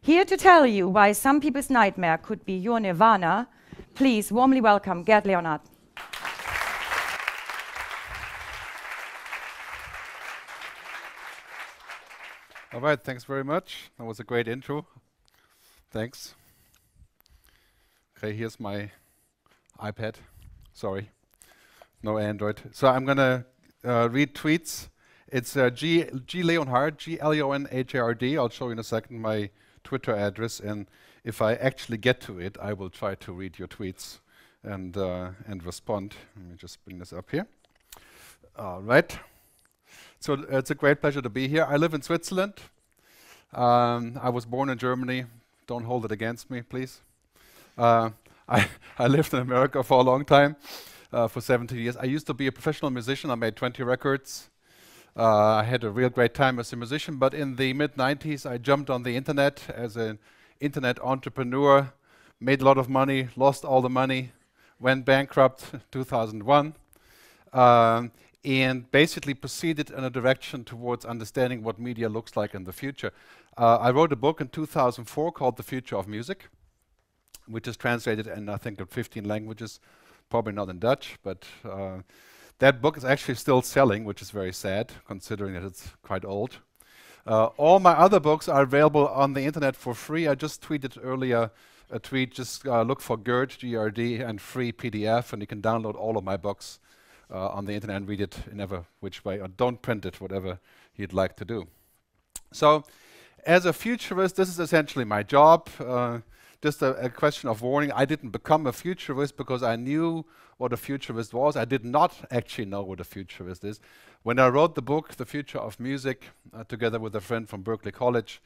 Here to tell you why some people's nightmare could be your nirvana, please warmly welcome Gerd Leonhard. All right, thanks very much. That was a great intro. Thanks. Okay, here's my iPad. Sorry, no Android. So I'm gonna uh, read tweets. It's uh, G, G Leonhard, G L E O N H A R D. I'll show you in a second my Twitter address, and if I actually get to it, I will try to read your tweets and uh, and respond. Let me just bring this up here. All right. So uh, it's a great pleasure to be here. I live in Switzerland. Um, I was born in Germany. Don't hold it against me, please. Uh, I, I lived in America for a long time, uh, for 17 years. I used to be a professional musician. I made 20 records. Uh, I had a real great time as a musician, but in the mid 90s, I jumped on the internet as an internet entrepreneur, made a lot of money, lost all the money, went bankrupt 2001. Um, and basically proceeded in a direction towards understanding what media looks like in the future. Uh, I wrote a book in 2004 called The Future of Music, which is translated in, I think, in 15 languages, probably not in Dutch, but uh, that book is actually still selling, which is very sad, considering that it's quite old. Uh, all my other books are available on the internet for free. I just tweeted earlier a tweet, just uh, look for GERD, G-R-D, and free PDF, and you can download all of my books uh, on the internet and read it in ever which way, or don't print it, whatever you'd like to do. So, as a futurist, this is essentially my job. Uh, just a, a, question of warning. I didn't become a futurist because I knew what a futurist was. I did not actually know what a futurist is. When I wrote the book, The Future of Music, uh, together with a friend from Berklee College,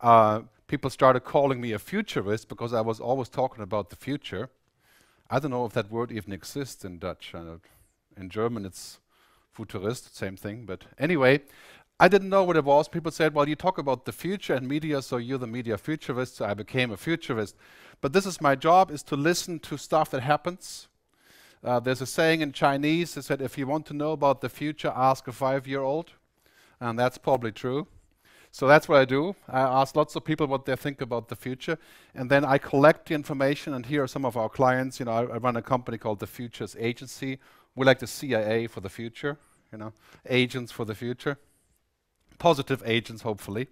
uh, people started calling me a futurist because I was always talking about the future. I don't know if that word even exists in Dutch. In German, it's futurist, same thing. But anyway, I didn't know what it was. People said, well, you talk about the future and media, so you're the media futurist, so I became a futurist. But this is my job, is to listen to stuff that happens. Uh, there's a saying in Chinese that said, if you want to know about the future, ask a five-year-old. And that's probably true. So that's what I do. I ask lots of people what they think about the future, and then I collect the information. And here are some of our clients. You know, I, I run a company called the Futures Agency, we're like the CIA for the future, you know, agents for the future, positive agents, hopefully.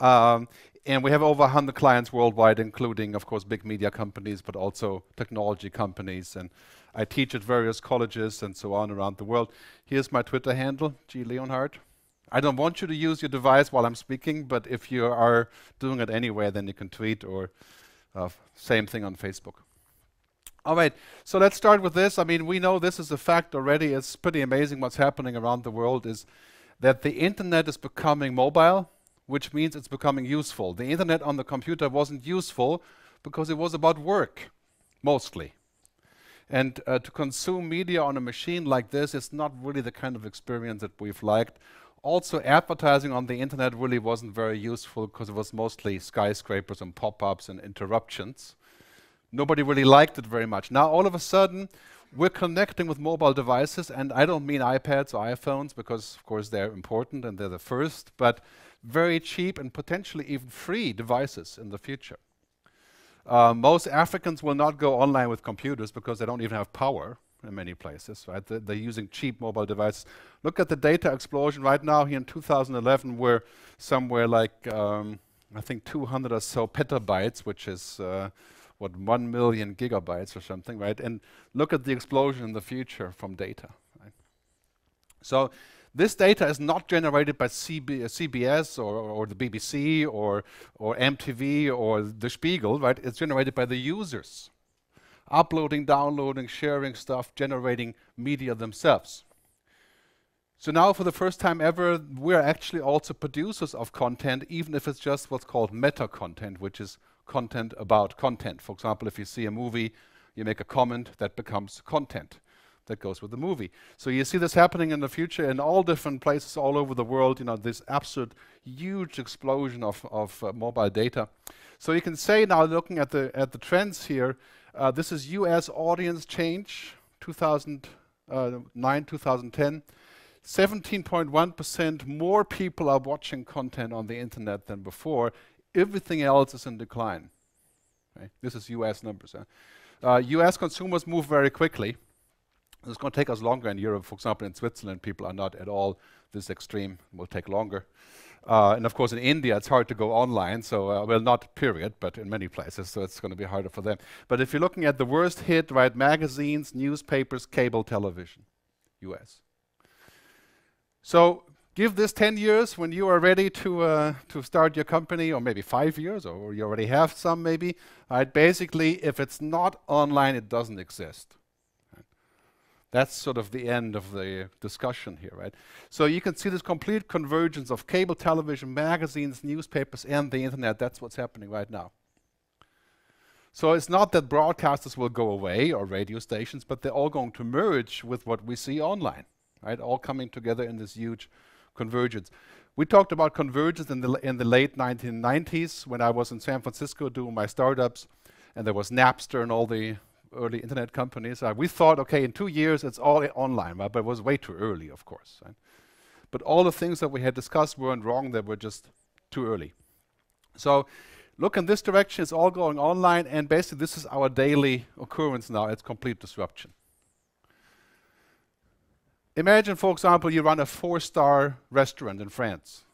Um, and we have over 100 clients worldwide, including, of course, big media companies, but also technology companies. And I teach at various colleges and so on around the world. Here's my Twitter handle, G. Leonhard. I don't want you to use your device while I'm speaking, but if you are doing it anywhere, then you can tweet or uh, same thing on Facebook. All right, so let's start with this. I mean, we know this is a fact already. It's pretty amazing what's happening around the world is that the internet is becoming mobile, which means it's becoming useful. The internet on the computer wasn't useful because it was about work, mostly. And uh, to consume media on a machine like this is not really the kind of experience that we've liked. Also, advertising on the internet really wasn't very useful because it was mostly skyscrapers and pop-ups and interruptions nobody really liked it very much. Now, all of a sudden, we're connecting with mobile devices, and I don't mean iPads or iPhones because, of course, they're important and they're the first, but very cheap and potentially even free devices in the future. Uh, most Africans will not go online with computers because they don't even have power in many places, right? They're, they're, using cheap mobile devices. Look at the data explosion right now here in 2011, we're somewhere like, um, I think 200 or so petabytes, which is uh, what, 1 million gigabytes or something, right? And look at the explosion in the future from data, right? So this data is not generated by CB, uh, CBS or, or, the BBC or, or MTV or the Spiegel, right? It's generated by the users. Uploading, downloading, sharing stuff, generating media themselves. So now for the first time ever, we're actually also producers of content, even if it's just what's called meta content, which is content about content. For example, if you see a movie, you make a comment that becomes content that goes with the movie. So you see this happening in the future in all different places all over the world, you know, this absolute huge explosion of, of uh, mobile data. So you can say now, looking at the, at the trends here, uh, this is US audience change, 2009, 2010. 17.1% more people are watching content on the internet than before, Everything else is in decline. Okay? This is US numbers. Huh? Uh, US consumers move very quickly. It's going to take us longer in Europe. For example, in Switzerland, people are not at all this extreme. It will take longer. Uh, and of course, in India, it's hard to go online. So, uh, well, not period, but in many places. So it's going to be harder for them. But if you're looking at the worst hit, right, magazines, newspapers, cable television, US. So give this 10 years when you are ready to uh, to start your company, or maybe five years, or you already have some, maybe. Right? Basically, if it's not online, it doesn't exist. That's sort of the end of the discussion here, right? So you can see this complete convergence of cable television, magazines, newspapers, and the internet. That's what's happening right now. So it's not that broadcasters will go away or radio stations, but they're all going to merge with what we see online, right? All coming together in this huge convergence. We talked about convergence in the, in the late 1990s when I was in San Francisco doing my startups, and there was Napster and all the early internet companies. Uh, we thought, okay, in two years it's all online, right? but it was way too early, of course. Right? But all the things that we had discussed weren't wrong, they were just too early. So look in this direction, it's all going online, and basically this is our daily occurrence now, it's complete disruption. Imagine, for example, you run a four-star restaurant in France,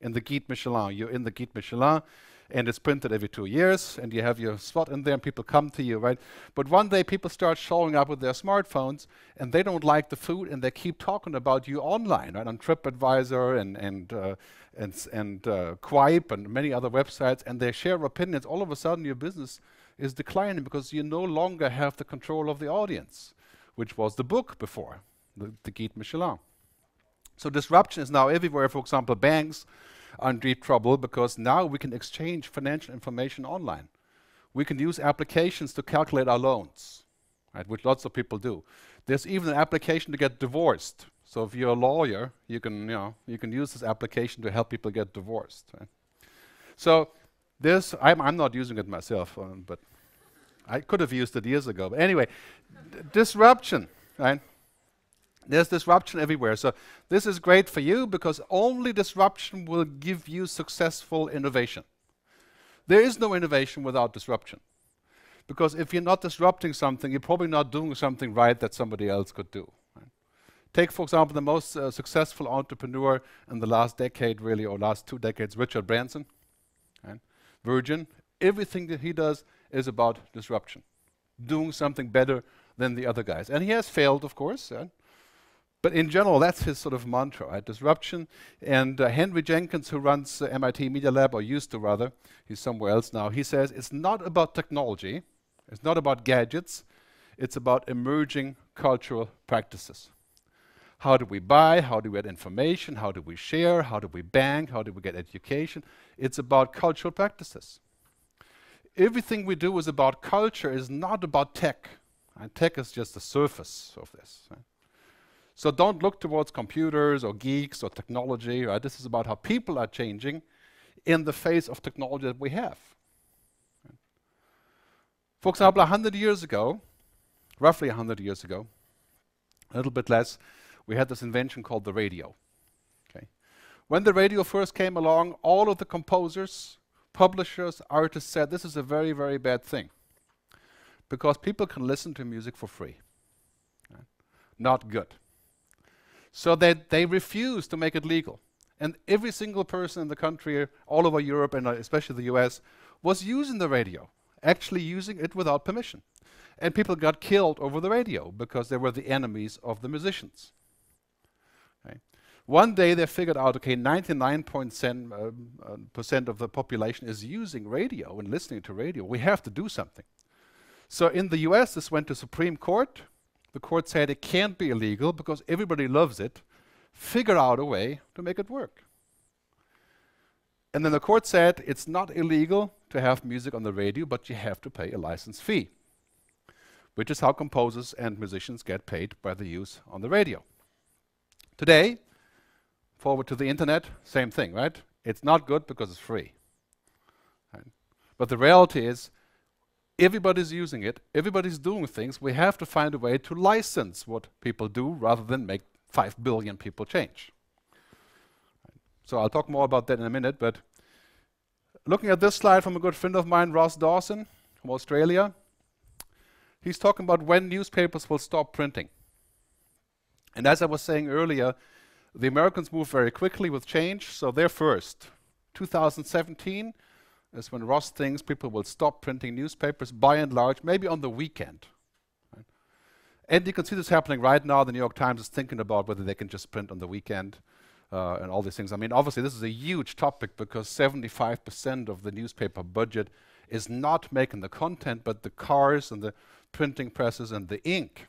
in the Guide Michelin. You're in the Guide Michelin, and it's printed every two years, and you have your spot in there, and people come to you, right? But one day people start showing up with their smartphones, and they don't like the food, and they keep talking about you online, right? On TripAdvisor and and uh, and and uh, Qype and many other websites, and they share opinions. All of a sudden, your business is declining because you no longer have the control of the audience, which was the book before, the, the Guide Michelin. So disruption is now everywhere. For example, banks are in deep trouble because now we can exchange financial information online. We can use applications to calculate our loans, right, which lots of people do. There's even an application to get divorced. So if you're a lawyer, you can, you know, you can use this application to help people get divorced. Right? So this, I'm, I'm not using it myself, um, but I could have used it years ago. But anyway, disruption, right? There's disruption everywhere. So this is great for you because only disruption will give you successful innovation. There is no innovation without disruption. Because if you're not disrupting something, you're probably not doing something right that somebody else could do. Take, for example, the most uh, successful entrepreneur in the last decade, really, or last two decades, Richard Branson, right? Virgin. Everything that he does is about disruption, doing something better than the other guys. And he has failed, of course. But in general, that's his sort of mantra, right? Disruption. And uh, Henry Jenkins, who runs uh, MIT Media Lab, or used to rather, he's somewhere else now, he says it's not about technology, it's not about gadgets, it's about emerging cultural practices. How do we buy? How do we get information? How do we share? How do we bank? How do we get education? It's about cultural practices. Everything we do is about culture, is not about tech. And tech is just the surface of this. Right? So don't look towards computers or geeks or technology, right? This is about how people are changing in the face of technology that we have. For example, 100 years ago, roughly 100 years ago, a little bit less, we had this invention called the radio. Okay. When the radio first came along, all of the composers, publishers, artists said this is a very, very bad thing because people can listen to music for free. Right? Not good. So that they refused to make it legal. And every single person in the country, all over Europe and uh, especially the US, was using the radio, actually using it without permission. And people got killed over the radio because they were the enemies of the musicians. One day they figured out, okay, 99% um, uh, percent of the population is using radio and listening to radio. We have to do something. So in the US, this went to Supreme Court the court said it can't be illegal because everybody loves it. Figure out a way to make it work. And then the court said it's not illegal to have music on the radio, but you have to pay a license fee, which is how composers and musicians get paid by the use on the radio. Today, forward to the internet, same thing, right? It's not good because it's free. Right? But the reality is everybody's using it, everybody's doing things. We have to find a way to license what people do rather than make 5 billion people change. So I'll talk more about that in a minute, but looking at this slide from a good friend of mine, Ross Dawson from Australia, he's talking about when newspapers will stop printing. And as I was saying earlier, the Americans move very quickly with change, so they're first. 2017 is when Ross thinks people will stop printing newspapers by and large, maybe on the weekend. Right? And you can see this happening right now. The New York Times is thinking about whether they can just print on the weekend uh, and all these things. I mean, obviously, this is a huge topic because 75% of the newspaper budget is not making the content, but the cars and the printing presses and the ink.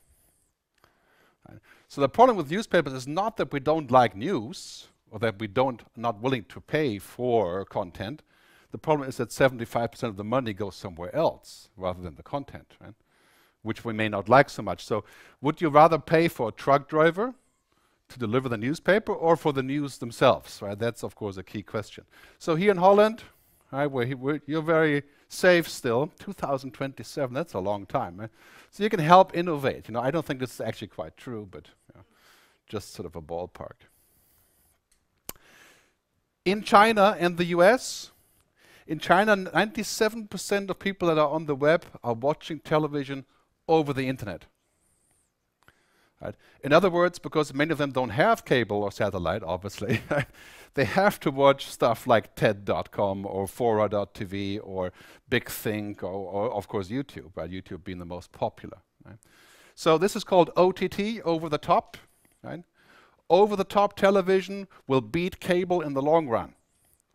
So the problem with newspapers is not that we don't like news or that we don't not willing to pay for content. The problem is that 75% of the money goes somewhere else rather than the content, right? which we may not like so much. So would you rather pay for a truck driver to deliver the newspaper or for the news themselves? Right? That's of course a key question. So here in Holland, right, where, you're very safe still, 2027. That's a long time. Right? So you can help innovate. You know, I don't think this is actually quite true, but you know, just sort of a ballpark. In China and the US, in China, 97% of people that are on the web are watching television over the internet. Right? In other words, because many of them don't have cable or satellite, obviously, they have to watch stuff like TED.com or Fora.tv or BigThink or, or, of course, YouTube, right? YouTube being the most popular. Right? So this is called OTT, over the top. Right? Over the top television will beat cable in the long run.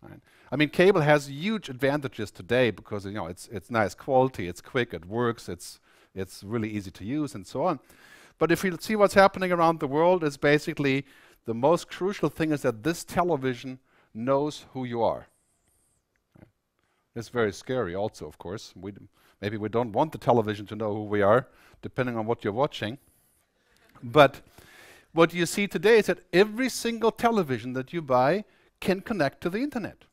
Right? I mean, cable has huge advantages today because you know it's it's nice quality, it's quick, it works, it's it's really easy to use, and so on. But if you see what's happening around the world, it's basically the most crucial thing is that this television knows who you are. It's very scary also, of course. We maybe we don't want the television to know who we are, depending on what you're watching. But what you see today is that every single television that you buy can connect to the internet.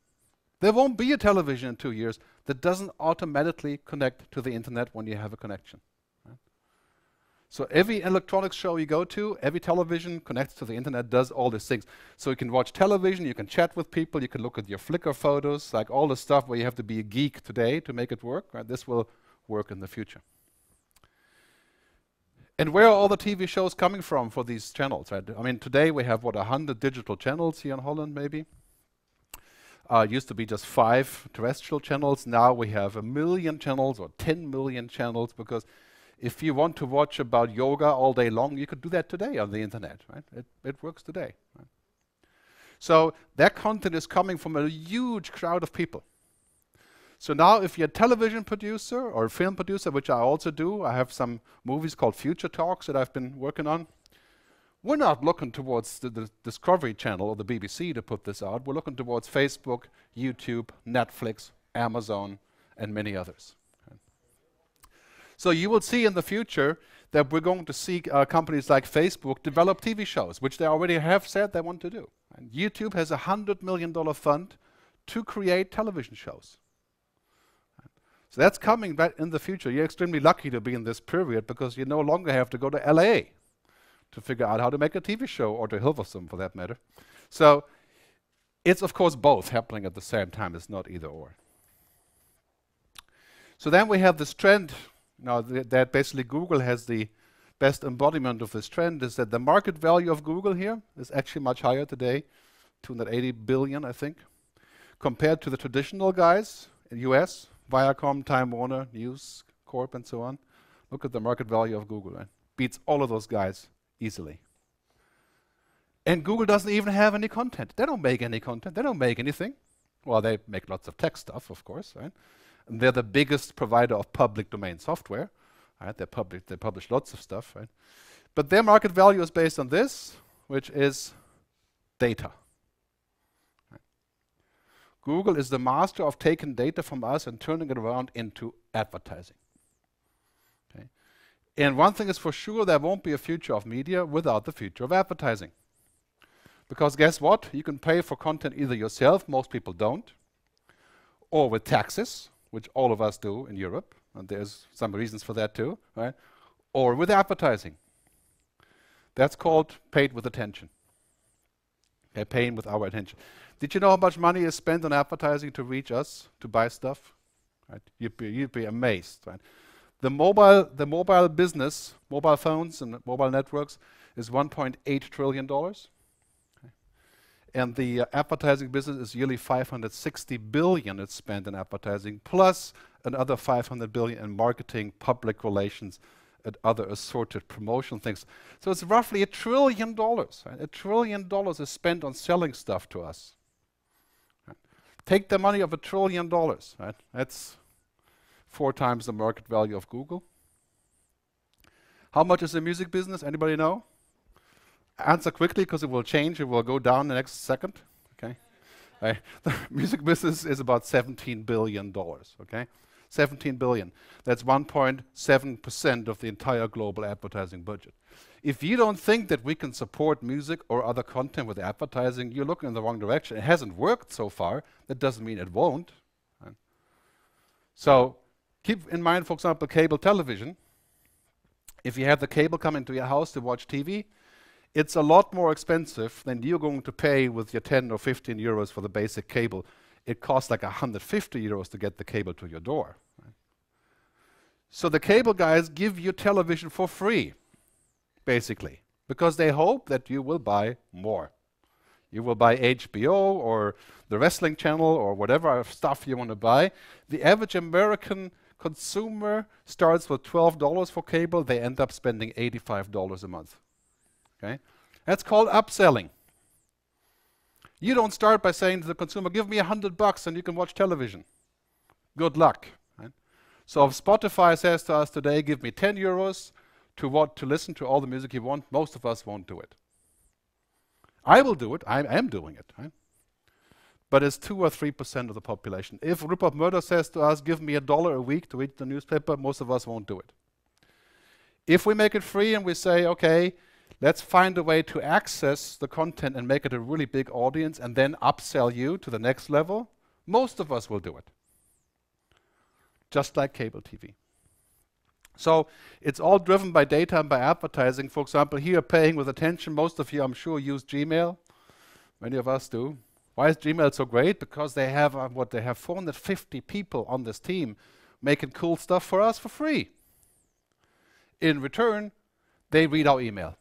There won't be a television in two years that doesn't automatically connect to the internet when you have a connection. So every electronics show you go to, every television connects to the internet, does all these things. So you can watch television, you can chat with people, you can look at your Flickr photos, like all the stuff where you have to be a geek today to make it work. Right? This will work in the future. And where are all the TV shows coming from for these channels? Right? I mean, today we have, what, 100 digital channels here in Holland, maybe? Uh, used to be just five terrestrial channels. Now we have a million channels or 10 million channels because if you want to watch about yoga all day long, you could do that today on the internet, right? It, it works today. Right? So that content is coming from a huge crowd of people. So now if you're a television producer or a film producer, which I also do, I have some movies called Future Talks that I've been working on. We're not looking towards the, the Discovery Channel or the BBC to put this out. We're looking towards Facebook, YouTube, Netflix, Amazon, and many others. So you will see in the future that we're going to see uh, companies like Facebook develop TV shows, which they already have said they want to do. And YouTube has a $100 million fund to create television shows. So that's coming back in the future. You're extremely lucky to be in this period because you no longer have to go to LA to figure out how to make a TV show or to Hilversum for that matter. So it's of course both happening at the same time. It's not either or. So then we have this trend now, th that basically Google has the best embodiment of this trend is that the market value of Google here is actually much higher today, 280 billion, I think, compared to the traditional guys in US, Viacom, Time Warner, News Corp, and so on. Look at the market value of Google. Right? Beats all of those guys easily. And Google doesn't even have any content. They don't make any content. They don't make anything. Well, they make lots of tech stuff, of course, right? And they're the biggest provider of public domain software. Right? They publish they publish lots of stuff, right? But their market value is based on this, which is data. Google is the master of taking data from us and turning it around into advertising. And one thing is for sure, there won't be a future of media without the future of advertising. Because guess what? You can pay for content either yourself, most people don't, or with taxes, which all of us do in Europe, and there's some reasons for that too, right? Or with advertising. That's called paid with attention. Okay, paying with our attention. Did you know how much money is spent on advertising to reach us to buy stuff? Right? You'd be you'd be amazed. Right? The mobile the mobile business, mobile phones and mobile networks, is 1.8 trillion dollars, okay. and the uh, advertising business is yearly 560 billion. It's spent in advertising, plus another 500 billion in marketing, public relations, and other assorted promotional things. So it's roughly a trillion dollars. Right? A trillion dollars is spent on selling stuff to us. Take the money of a trillion dollars, right? That's four times the market value of Google. How much is the music business? Anybody know? Answer quickly because it will change. It will go down the next second. Okay. The music business is about 17 billion dollars. Okay. 17 billion. That's 1.7% of the entire global advertising budget. If you don't think that we can support music or other content with advertising, you're looking in the wrong direction. It hasn't worked so far. That doesn't mean it won't. Right? So keep in mind, for example, cable television. If you have the cable come into your house to watch TV, it's a lot more expensive than you're going to pay with your 10 or 15 euros for the basic cable. It costs like 150 euros to get the cable to your door. So the cable guys give you television for free basically, because they hope that you will buy more. You will buy HBO or the wrestling channel or whatever stuff you want to buy. The average American consumer starts with $12 for cable, they end up spending $85 a month. Okay? That's called upselling. You don't start by saying to the consumer, give me a hundred bucks and you can watch television. Good luck. Right? So if Spotify says to us today, give me 10 euros, to what to listen to all the music you want, most of us won't do it. I will do it. I am doing it. Right? But it's two or three percent of the population. If Rupert Murdoch says to us, "Give me a dollar a week to read the newspaper," most of us won't do it. If we make it free and we say, "Okay, let's find a way to access the content and make it a really big audience, and then upsell you to the next level," most of us will do it. Just like cable TV. So it's all driven by data and by advertising. For example, here paying with attention, most of you I'm sure use Gmail. Many of us do. Why is Gmail so great? Because they have uh, what they have 450 people on this team making cool stuff for us for free. In return, they read our email.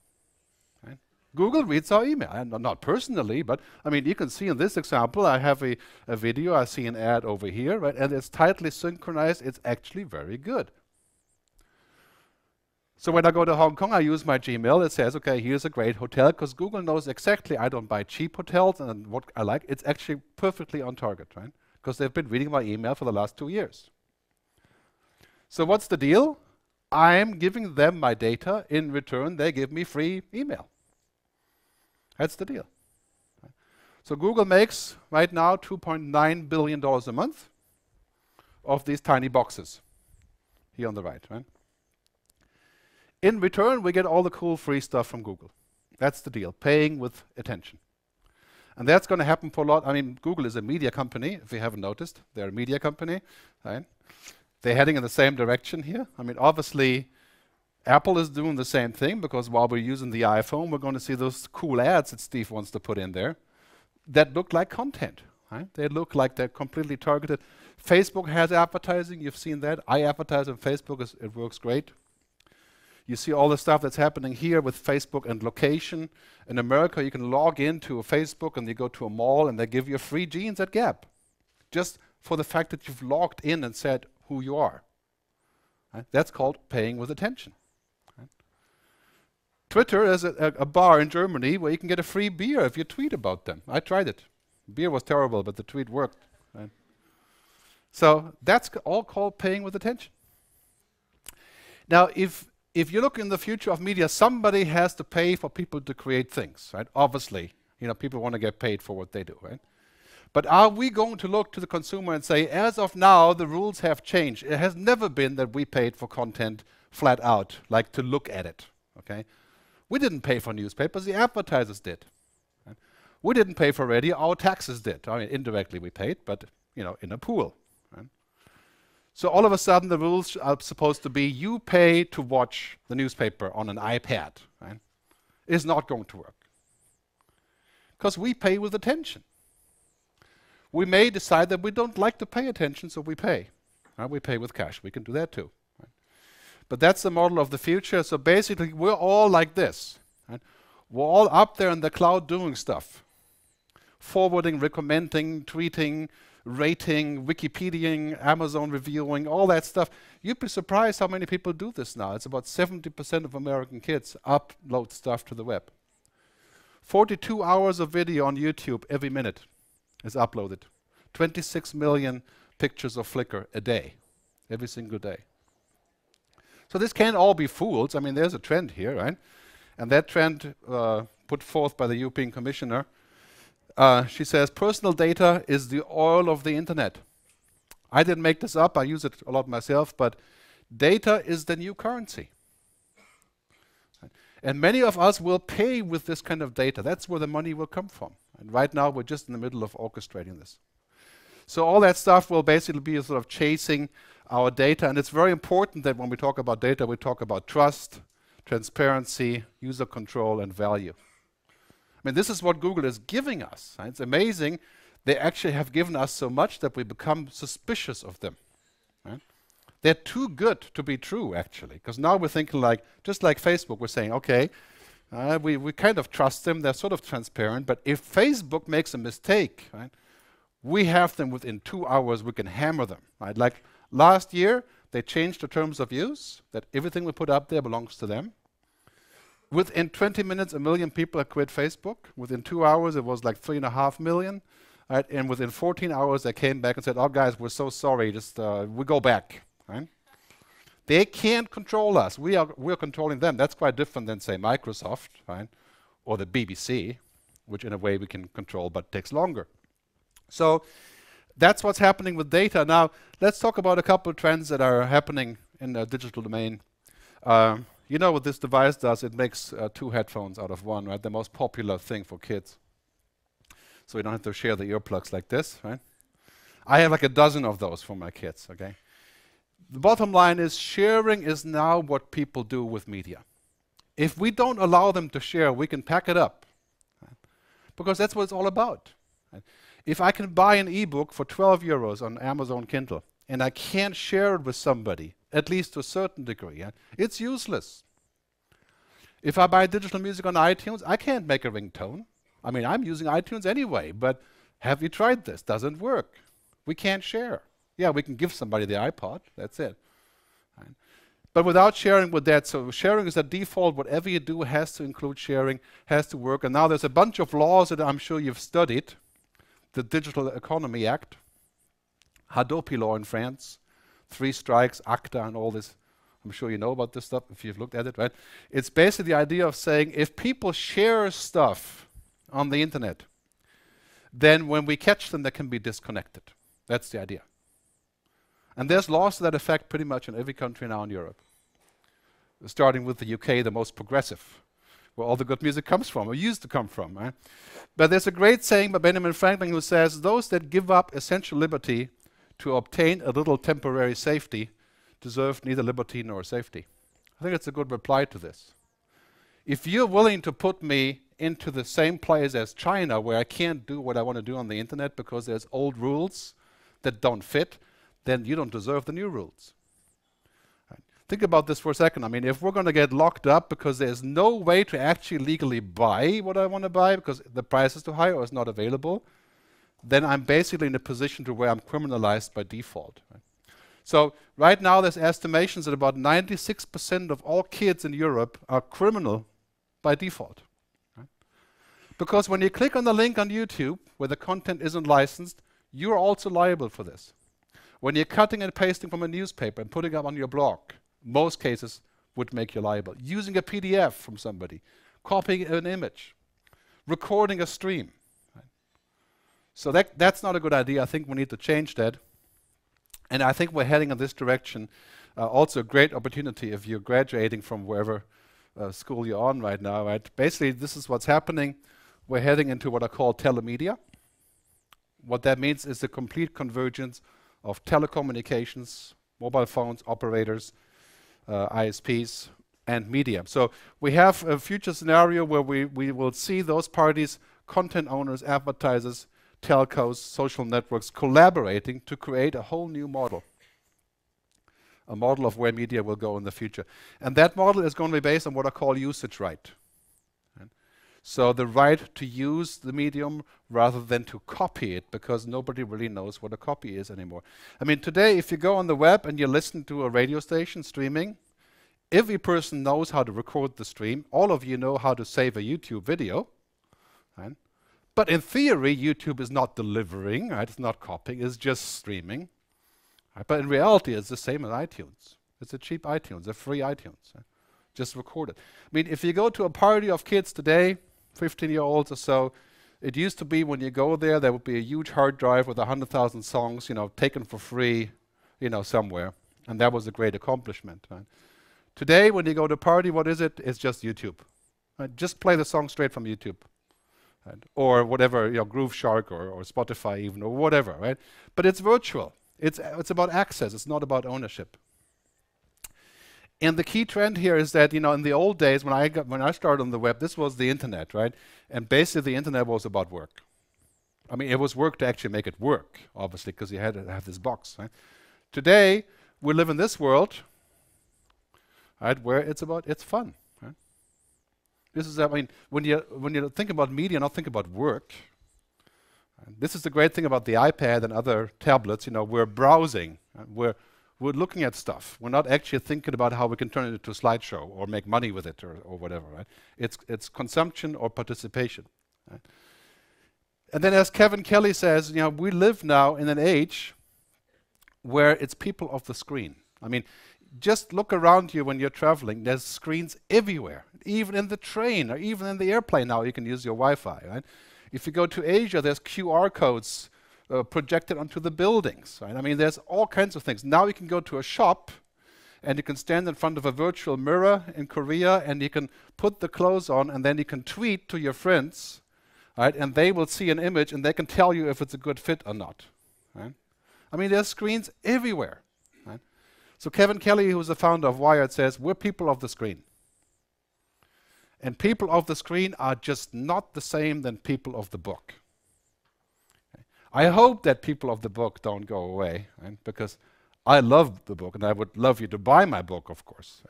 Right? Google reads our email, and not personally, but I mean, you can see in this example, I have a, a video, I see an ad over here, right? And it's tightly synchronized. It's actually very good. So when I go to Hong Kong, I use my Gmail. It says, okay, here's a great hotel, because Google knows exactly I don't buy cheap hotels and what I like. It's actually perfectly on target, right? Because they've been reading my email for the last two years. So what's the deal? I'm giving them my data. In return, they give me free email. That's the deal. So Google makes right now $2.9 billion a month of these tiny boxes here on the right, right? In return, we get all the cool free stuff from Google. That's the deal, paying with attention. And that's going to happen for a lot. I mean, Google is a media company, if you haven't noticed. They're a media company, right? They're heading in the same direction here. I mean, obviously, Apple is doing the same thing because while we're using the iPhone, we're going to see those cool ads that Steve wants to put in there that look like content. Right? They look like they're completely targeted. Facebook has advertising. You've seen that. I advertise on Facebook. It works great. You see all the stuff that's happening here with Facebook and location. In America, you can log into a Facebook and you go to a mall and they give you free jeans at Gap. Just for the fact that you've logged in and said who you are. Right? That's called paying with attention. Right? Twitter is a, a, a, bar in Germany where you can get a free beer if you tweet about them. I tried it. Beer was terrible, but the tweet worked. Right? So that's all called paying with attention. Now, if if you look in the future of media, somebody has to pay for people to create things, right? Obviously, you know, people want to get paid for what they do, right? But are we going to look to the consumer and say, as of now, the rules have changed? It has never been that we paid for content flat out, like to look at it, okay? We didn't pay for newspapers, the advertisers did. Right? We didn't pay for radio, our taxes did. I mean, indirectly we paid, but, you know, in a pool. So all of a sudden, the rules are supposed to be you pay to watch the newspaper on an iPad. Right? It's not going to work. Because we pay with attention. We may decide that we don't like to pay attention, so we pay. Right? We pay with cash. We can do that too. Right? But that's the model of the future. So basically, we're all like this. Right? We're all up there in the cloud doing stuff forwarding, recommending, tweeting, rating, Wikipediaing, Amazon reviewing, all that stuff. You'd be surprised how many people do this now. It's about 70% of American kids upload stuff to the web. 42 hours of video on YouTube every minute is uploaded. 26 million pictures of Flickr a day, every single day. So this can't all be fools. I mean, there's a trend here, right? And that trend uh, put forth by the European Commissioner uh, she says, personal data is the oil of the internet. I didn't make this up, I use it a lot myself, but data is the new currency. And many of us will pay with this kind of data. That's where the money will come from. And right now, we're just in the middle of orchestrating this. So all that stuff will basically be sort of chasing our data. And it's very important that when we talk about data, we talk about trust, transparency, user control, and value. I mean, this is what Google is giving us. Right? It's amazing. They actually have given us so much that we become suspicious of them. Right? They're too good to be true, actually, because now we're thinking like, just like Facebook, we're saying, okay, uh, we, we kind of trust them, they're sort of transparent, but if Facebook makes a mistake, right, we have them within two hours, we can hammer them. Right? Like last year, they changed the terms of use, that everything we put up there belongs to them. Within 20 minutes, a million people had quit Facebook. Within two hours, it was like three and a half million. Right? And within 14 hours, they came back and said, "Oh, guys, we're so sorry. Just uh, we go back." Right? They can't control us. We are we're controlling them. That's quite different than say Microsoft, right, or the BBC, which in a way we can control, but takes longer. So that's what's happening with data. Now let's talk about a couple of trends that are happening in the digital domain. Um, you know what this device does? It makes uh, two headphones out of one, right? The most popular thing for kids. So you don't have to share the earplugs like this, right? I have like a dozen of those for my kids, okay? The bottom line is sharing is now what people do with media. If we don't allow them to share, we can pack it up. Right? Because that's what it's all about. If I can buy an ebook for 12 euros on Amazon Kindle and I can't share it with somebody, at least to a certain degree. It's useless. If I buy digital music on iTunes, I can't make a ringtone. I mean, I'm using iTunes anyway, but have you tried this? Doesn't work. We can't share. Yeah, we can give somebody the iPod. That's it. But without sharing with that, so sharing is a default. Whatever you do has to include sharing, has to work. And now there's a bunch of laws that I'm sure you've studied. The Digital Economy Act, Hadopi law in France, three strikes, ACTA, and all this. I'm sure you know about this stuff if you've looked at it, right? It's basically the idea of saying if people share stuff on the internet, then when we catch them, they can be disconnected. That's the idea. And there's laws to that effect pretty much in every country now in Europe. Starting with the UK, the most progressive, where all the good music comes from, or used to come from. Right? But there's a great saying by Benjamin Franklin who says, Those that give up essential liberty to obtain a little temporary safety deserve neither liberty nor safety. I think it's a good reply to this. If you're willing to put me into the same place as China, where I can't do what I want to do on the internet because there's old rules that don't fit, then you don't deserve the new rules. Right. Think about this for a second. I mean, if we're going to get locked up because there's no way to actually legally buy what I want to buy because the price is too high or it's not available, then I'm basically in a position to where I'm criminalized by default. Right? So right now there's estimations that about 96% of all kids in Europe are criminal by default. Because when you click on the link on YouTube where the content isn't licensed, you're also liable for this. When you're cutting and pasting from a newspaper and putting up on your blog, most cases would make you liable. Using a PDF from somebody, copying an image, recording a stream. So that, that's not a good idea. I think we need to change that. And I think we're heading in this direction. Uh, also, a great opportunity if you're graduating from wherever uh, school you're on right now. Right? Basically, this is what's happening. We're heading into what I call telemedia. What that means is the complete convergence of telecommunications, mobile phones, operators, uh, ISPs, and media. So we have a future scenario where we, we will see those parties, content owners, advertisers, telcos, social networks collaborating to create a whole new model. A model of where media will go in the future. And that model is going to be based on what I call usage right. So the right to use the medium rather than to copy it because nobody really knows what a copy is anymore. I mean, today, if you go on the web and you listen to a radio station streaming, every person knows how to record the stream. All of you know how to save a YouTube video. Right? But in theory, YouTube is not delivering, right? It's not copying, it's just streaming. Right? But in reality, it's the same as iTunes. It's a cheap iTunes, a free iTunes. Right? Just record it. I mean, if you go to a party of kids today, 15 year olds or so, it used to be when you go there, there would be a huge hard drive with 100,000 songs, you know, taken for free, you know, somewhere. And that was a great accomplishment. Right? Today, when you go to a party, what is it? It's just YouTube. Just play the song straight from YouTube or whatever, you know, Grooveshark or, or Spotify even, or whatever, right? But it's virtual. It's, it's about access. It's not about ownership. And the key trend here is that you know in the old days when I got, when I started on the web, this was the internet, right? And basically the internet was about work. I mean, it was work to actually make it work, obviously, because you had to have this box. Right? Today we live in this world, right, where it's about it's fun. This is, I mean, when you when you think about media, not think about work. And this is the great thing about the iPad and other tablets. You know, we're browsing, we're we're looking at stuff. We're not actually thinking about how we can turn it into a slideshow or make money with it or, or whatever. Right? It's it's consumption or participation. Right? And then, as Kevin Kelly says, you know, we live now in an age where it's people of the screen. I mean, just look around you when you're traveling. There's screens everywhere, even in the train or even in the airplane now. You can use your Wi-Fi. Right? If you go to Asia, there's QR codes uh, projected onto the buildings. Right? I mean, there's all kinds of things. Now you can go to a shop and you can stand in front of a virtual mirror in Korea and you can put the clothes on and then you can tweet to your friends, right? And they will see an image and they can tell you if it's a good fit or not. Right? I mean, there's screens everywhere. So Kevin Kelly, who's the founder of Wired, says, we're people of the screen. And people of the screen are just not the same than people of the book. I hope that people of the book don't go away, right? because I love the book, and I would love you to buy my book, of course.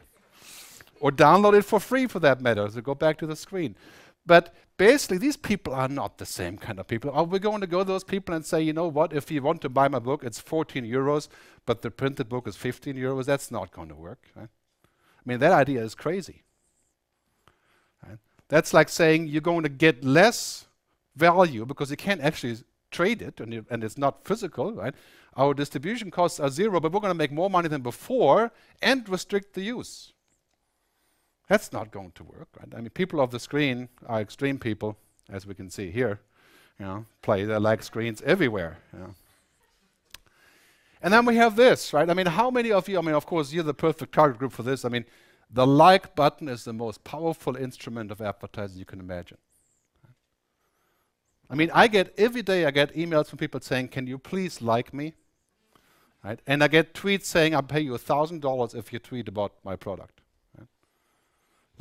or download it for free, for that matter, so go back to the screen. But basically, these people are not the same kind of people. Are we going to go to those people and say, you know what, if you want to buy my book, it's 14 euros, but the printed book is 15 euros? That's not going to work. Right? I mean, that idea is crazy. Right? That's like saying you're going to get less value because you can't actually trade it and, and it's not physical, right? Our distribution costs are zero, but we're going to make more money than before and restrict the use. That's not going to work, right? I mean, people of the screen are extreme people, as we can see here. You know, play their like screens everywhere. You know. And then we have this, right? I mean, how many of you, I mean, of course, you're the perfect target group for this. I mean, the like button is the most powerful instrument of advertising you can imagine. I mean, I get every day I get emails from people saying, "Can you please like me?" Right? And I get tweets saying, "I'll pay you a thousand dollars if you tweet about my product."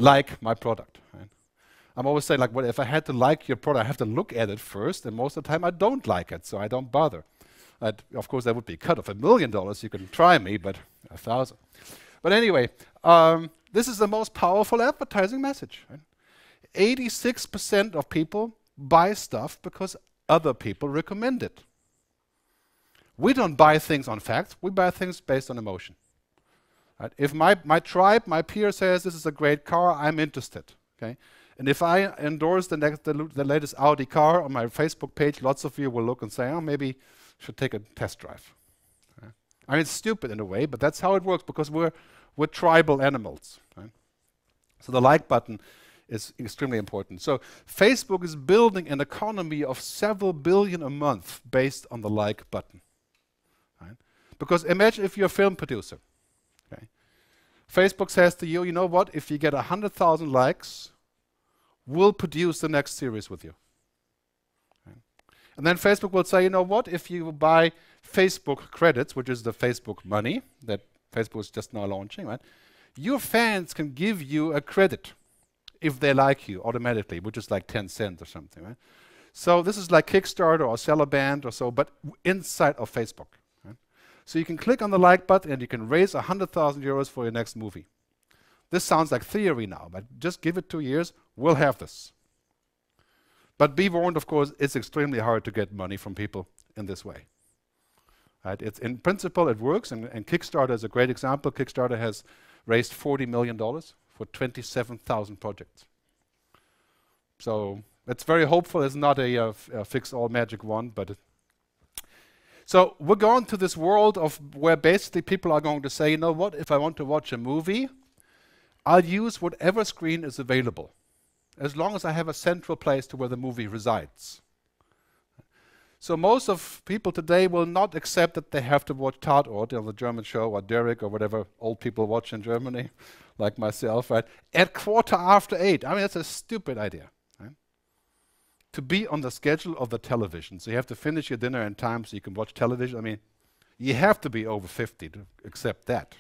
Like my product. Right? I'm always saying, like, well, if I had to like your product, I have to look at it first, and most of the time I don't like it, so I don't bother. I'd, of course, that would be a cut of a million dollars. You can try me, but a thousand. But anyway, um, this is the most powerful advertising message. 86% right? of people buy stuff because other people recommend it. We don't buy things on facts, we buy things based on emotion. Right? If my, my tribe, my peer says this is a great car, I'm interested. Okay? And if I endorse the, next, the, the latest Audi car on my Facebook page, lots of you will look and say, oh, maybe should take a test drive. Right? I mean, it's stupid in a way, but that's how it works because we're, we're tribal animals. Right? So the like button is extremely important. So Facebook is building an economy of several billion a month based on the like button. Right? Because imagine if you're a film producer Facebook says to you, you know what, if you get 100,000 likes, we'll produce the next series with you. And then Facebook will say, you know what, if you buy Facebook credits, which is the Facebook money that Facebook is just now launching, right? Your fans can give you a credit if they like you automatically, which is like 10 cents or something, right? So this is like Kickstarter or Sellaband or so, but inside of Facebook. So you can click on the like button and you can raise 100,000 euros for your next movie. This sounds like theory now, but just give it two years, we'll have this. But be warned, of course, it's extremely hard to get money from people in this way. Right? It's in principle, it works, and, and Kickstarter is a great example. Kickstarter has raised $40 million for 27,000 projects. So it's very hopeful. It's not a, a fix-all magic wand, but so we're going to this world of where basically people are going to say, you know what, if I want to watch a movie, I'll use whatever screen is available, as long as I have a central place to where the movie resides. So most of people today will not accept that they have to watch Tatort on the German show or Derrick, or whatever old people watch in Germany, like myself, right? At quarter after eight. I mean, that's a stupid idea. To be on the schedule of the television. So you have to finish your dinner in time so you can watch television. I mean, you have to be over 50 to accept that.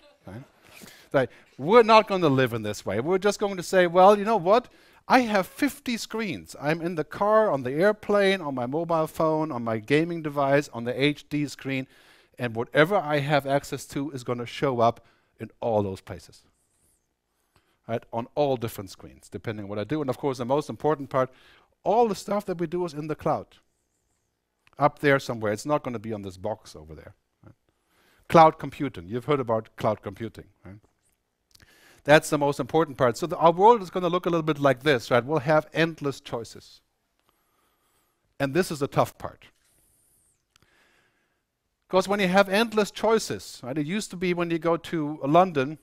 Right? We're not going to live in this way. We're just going to say, well, you know what? I have 50 screens. I'm in the car, on the airplane, on my mobile phone, on my gaming device, on the HD screen, and whatever I have access to is going to show up in all those places. Right? On all different screens, depending on what I do. And of course, the most important part, all the stuff that we do is in the cloud. Up there somewhere. It's not going to be on this box over there. Right? Cloud computing. You've heard about cloud computing, right? That's the most important part. So the, our world is going to look a little bit like this, right? We'll have endless choices. And this is the tough part. Because when you have endless choices, right, it used to be when you go to London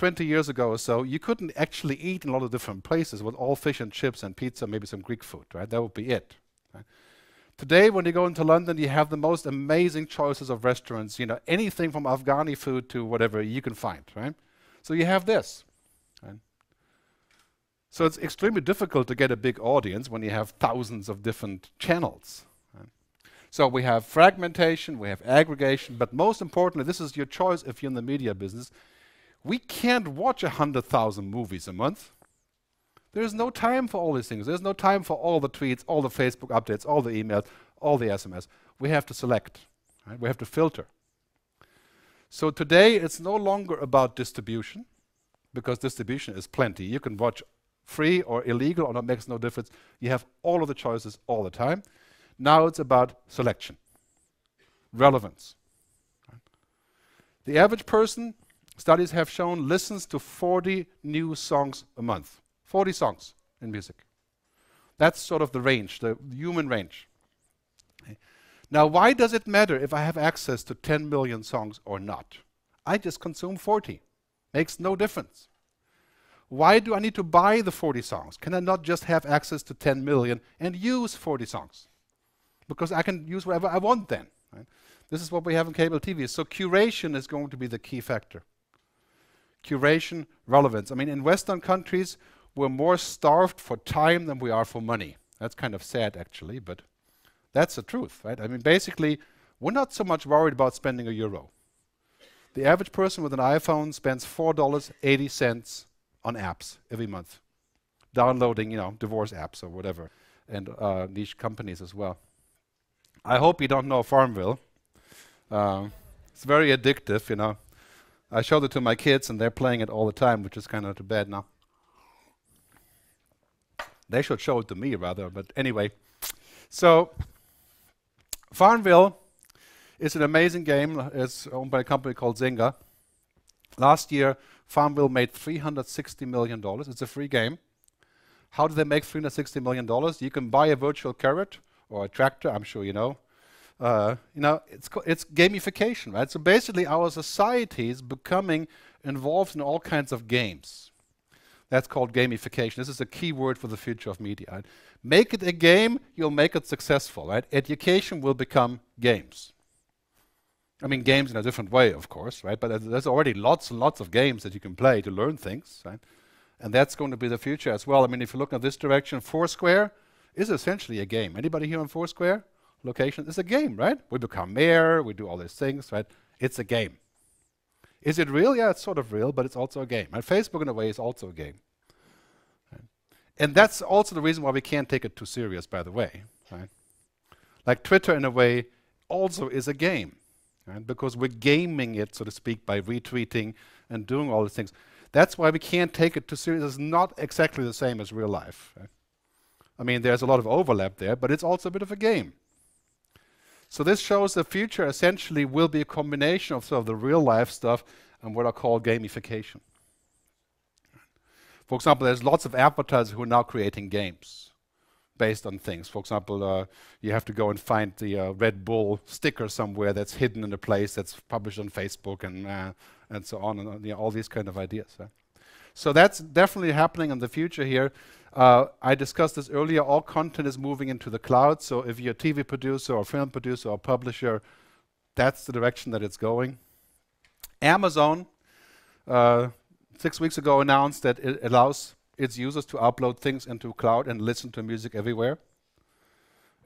20 years ago or so, you couldn't actually eat in a lot of different places with all fish and chips and pizza, maybe some Greek food, right? That would be it. Right? Today, when you go into London, you have the most amazing choices of restaurants, you know, anything from Afghani food to whatever you can find, right? So you have this. So it's extremely difficult to get a big audience when you have thousands of different channels. So we have fragmentation, we have aggregation, but most importantly, this is your choice if you're in the media business. We can't watch 100,000 movies a month. There's no time for all these things. There's no time for all the tweets, all the Facebook updates, all the emails, all the SMS. We have to select. Right? We have to filter. So today it's no longer about distribution, because distribution is plenty. You can watch free or illegal, or that makes no difference. You have all of the choices all the time. Now it's about selection, relevance. The average person, studies have shown, listens to 40 new songs a month. 40 songs in music. That's sort of the range, the human range. Now, why does it matter if I have access to 10 million songs or not? I just consume 40. Makes no difference. Why do I need to buy the 40 songs? Can I not just have access to 10 million and use 40 songs? Because I can use whatever I want then. Right? This is what we have in cable TV. So curation is going to be the key factor. Curation, relevance. I mean, in Western countries, we're more starved for time than we are for money. That's kind of sad, actually, but that's the truth, right? I mean, basically, we're not so much worried about spending a euro. The average person with an iPhone spends $4.80 on apps every month, downloading, you know, divorce apps or whatever, and uh, niche companies as well. I hope you don't know Farmville. Um, it's very addictive, you know. I showed it to my kids, and they're playing it all the time, which is kind of too bad now. They should show it to me rather, but anyway. So Farmville is an amazing game. It's owned by a company called Zynga. Last year, Farmville made $360 million. It's a free game. How do they make $360 million? You can buy a virtual carrot or a tractor, I'm sure you know. Uh, you know, it's, it's gamification, right? So basically, our society is becoming involved in all kinds of games. That's called gamification. This is a key word for the future of media. Right? Make it a game, you'll make it successful. Right? Education will become games. I mean, games in a different way, of course, right? But there's already lots and lots of games that you can play to learn things, right? And that's going to be the future as well. I mean, if you look at this direction, Foursquare is essentially a game. Anybody here on Foursquare? Location is a game, right? We become mayor, we do all these things, right? It's a game. Is it real? Yeah, it's sort of real, but it's also a game. And Facebook, in a way, is also a game. And that's also the reason why we can't take it too serious, by the way. right? Like Twitter, in a way, also is a game, right? Because we're gaming it, so to speak, by retweeting and doing all these things. That's why we can't take it too serious. It's not exactly the same as real life. Right? I mean, there's a lot of overlap there, but it's also a bit of a game. So this shows the future essentially will be a combination of sort of the real life stuff and what I call gamification. For example, there's lots of advertisers who are now creating games based on things. For example, uh, you have to go and find the uh, Red Bull sticker somewhere that's hidden in a place that's published on Facebook and uh, and so on and uh, you know, all these kind of ideas. So that's definitely happening in the future here. Uh, I discussed this earlier. All content is moving into the cloud. So if you're a TV producer or film producer or publisher, that's the direction that it's going. Amazon, uh, six weeks ago, announced that it allows its users to upload things into cloud and listen to music everywhere.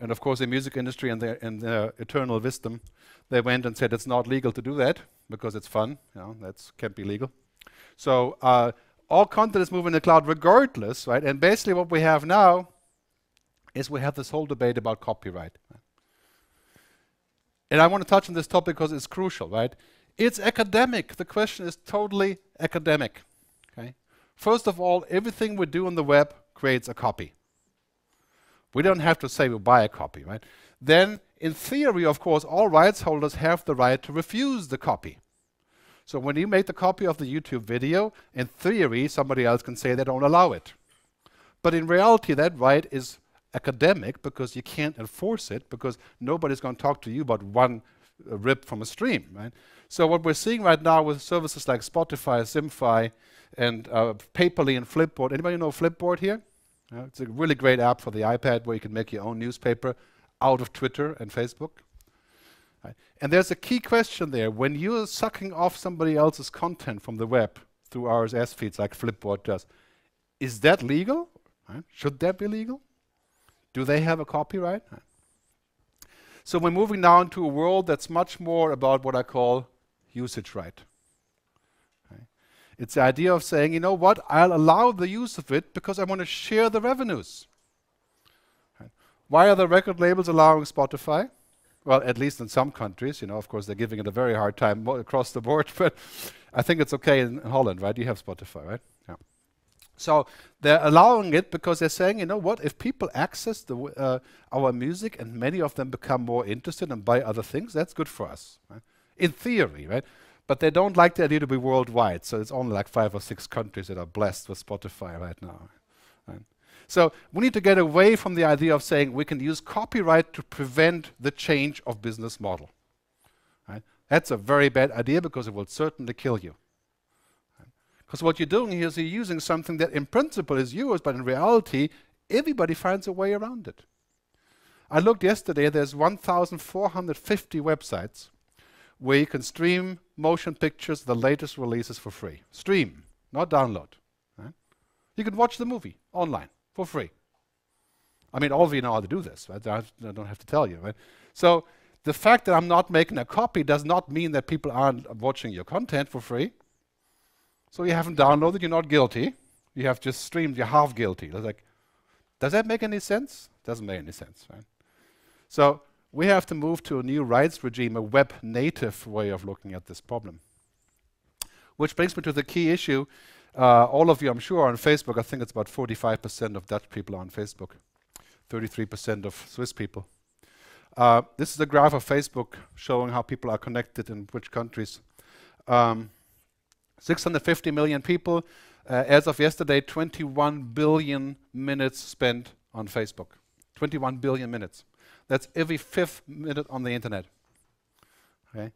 And of course, the music industry and their, and their eternal wisdom, they went and said it's not legal to do that because it's fun. You know, that can't be legal. So uh, all content is moving in the cloud regardless, right? And basically what we have now is we have this whole debate about copyright. And I want to touch on this topic because it's crucial, right? It's academic. The question is totally academic. Okay? First of all, everything we do on the web creates a copy. We don't have to say we buy a copy, right? Then, in theory, of course, all rights holders have the right to refuse the copy. So when you make the copy of the YouTube video, in theory, somebody else can say they don't allow it. But in reality, that right is academic because you can't enforce it because nobody's going to talk to you about one uh, rip from a stream, right? So what we're seeing right now with services like Spotify, Simfy, and uh, Paper.li and Flipboard. Anybody know Flipboard here? Uh, it's a really great app for the iPad where you can make your own newspaper out of Twitter and Facebook. Right. And there's a key question there. When you're sucking off somebody else's content from the web through RSS feeds like Flipboard does, is that legal? Right. Should that be legal? Do they have a copyright? Right. So we're moving now into a world that's much more about what I call usage right. It's the idea of saying, you know what, I'll allow the use of it because I want to share the revenues. Why are the record labels allowing Spotify? Well, at least in some countries, you know, of course, they're giving it a very hard time across the board, but I think it's okay in, in Holland, right? You have Spotify, right? Yeah. So they're allowing it because they're saying, you know what, if people access the, uh, our music and many of them become more interested and buy other things, that's good for us. Right? In theory, right? But they don't like the idea to be worldwide, so it's only like five or six countries that are blessed with Spotify right now. So we need to get away from the idea of saying we can use copyright to prevent the change of business model. Right? That's a very bad idea because it will certainly kill you. Because what you're doing here is you're using something that in principle is yours, but in reality, everybody finds a way around it. I looked yesterday, there's 1,450 websites where you can stream motion pictures, the latest releases for free. Stream, not download. Right? You can watch the movie online for free. I mean, all of you know how to do this, right? I don't have to tell you, right? So the fact that I'm not making a copy does not mean that people aren't watching your content for free. So you haven't downloaded, you're not guilty. You have just streamed, you're half guilty. like, does that make any sense? Doesn't make any sense, right? So we have to move to a new rights regime, a web native way of looking at this problem. Which brings me to the key issue uh, all of you, I'm sure, are on Facebook. I think it's about 45% of Dutch people are on Facebook, 33% of Swiss people. Uh, this is a graph of Facebook showing how people are connected in which countries. Um, 650 million people. Uh, as of yesterday, 21 billion minutes spent on Facebook. 21 billion minutes. That's every fifth minute on the internet. Okay?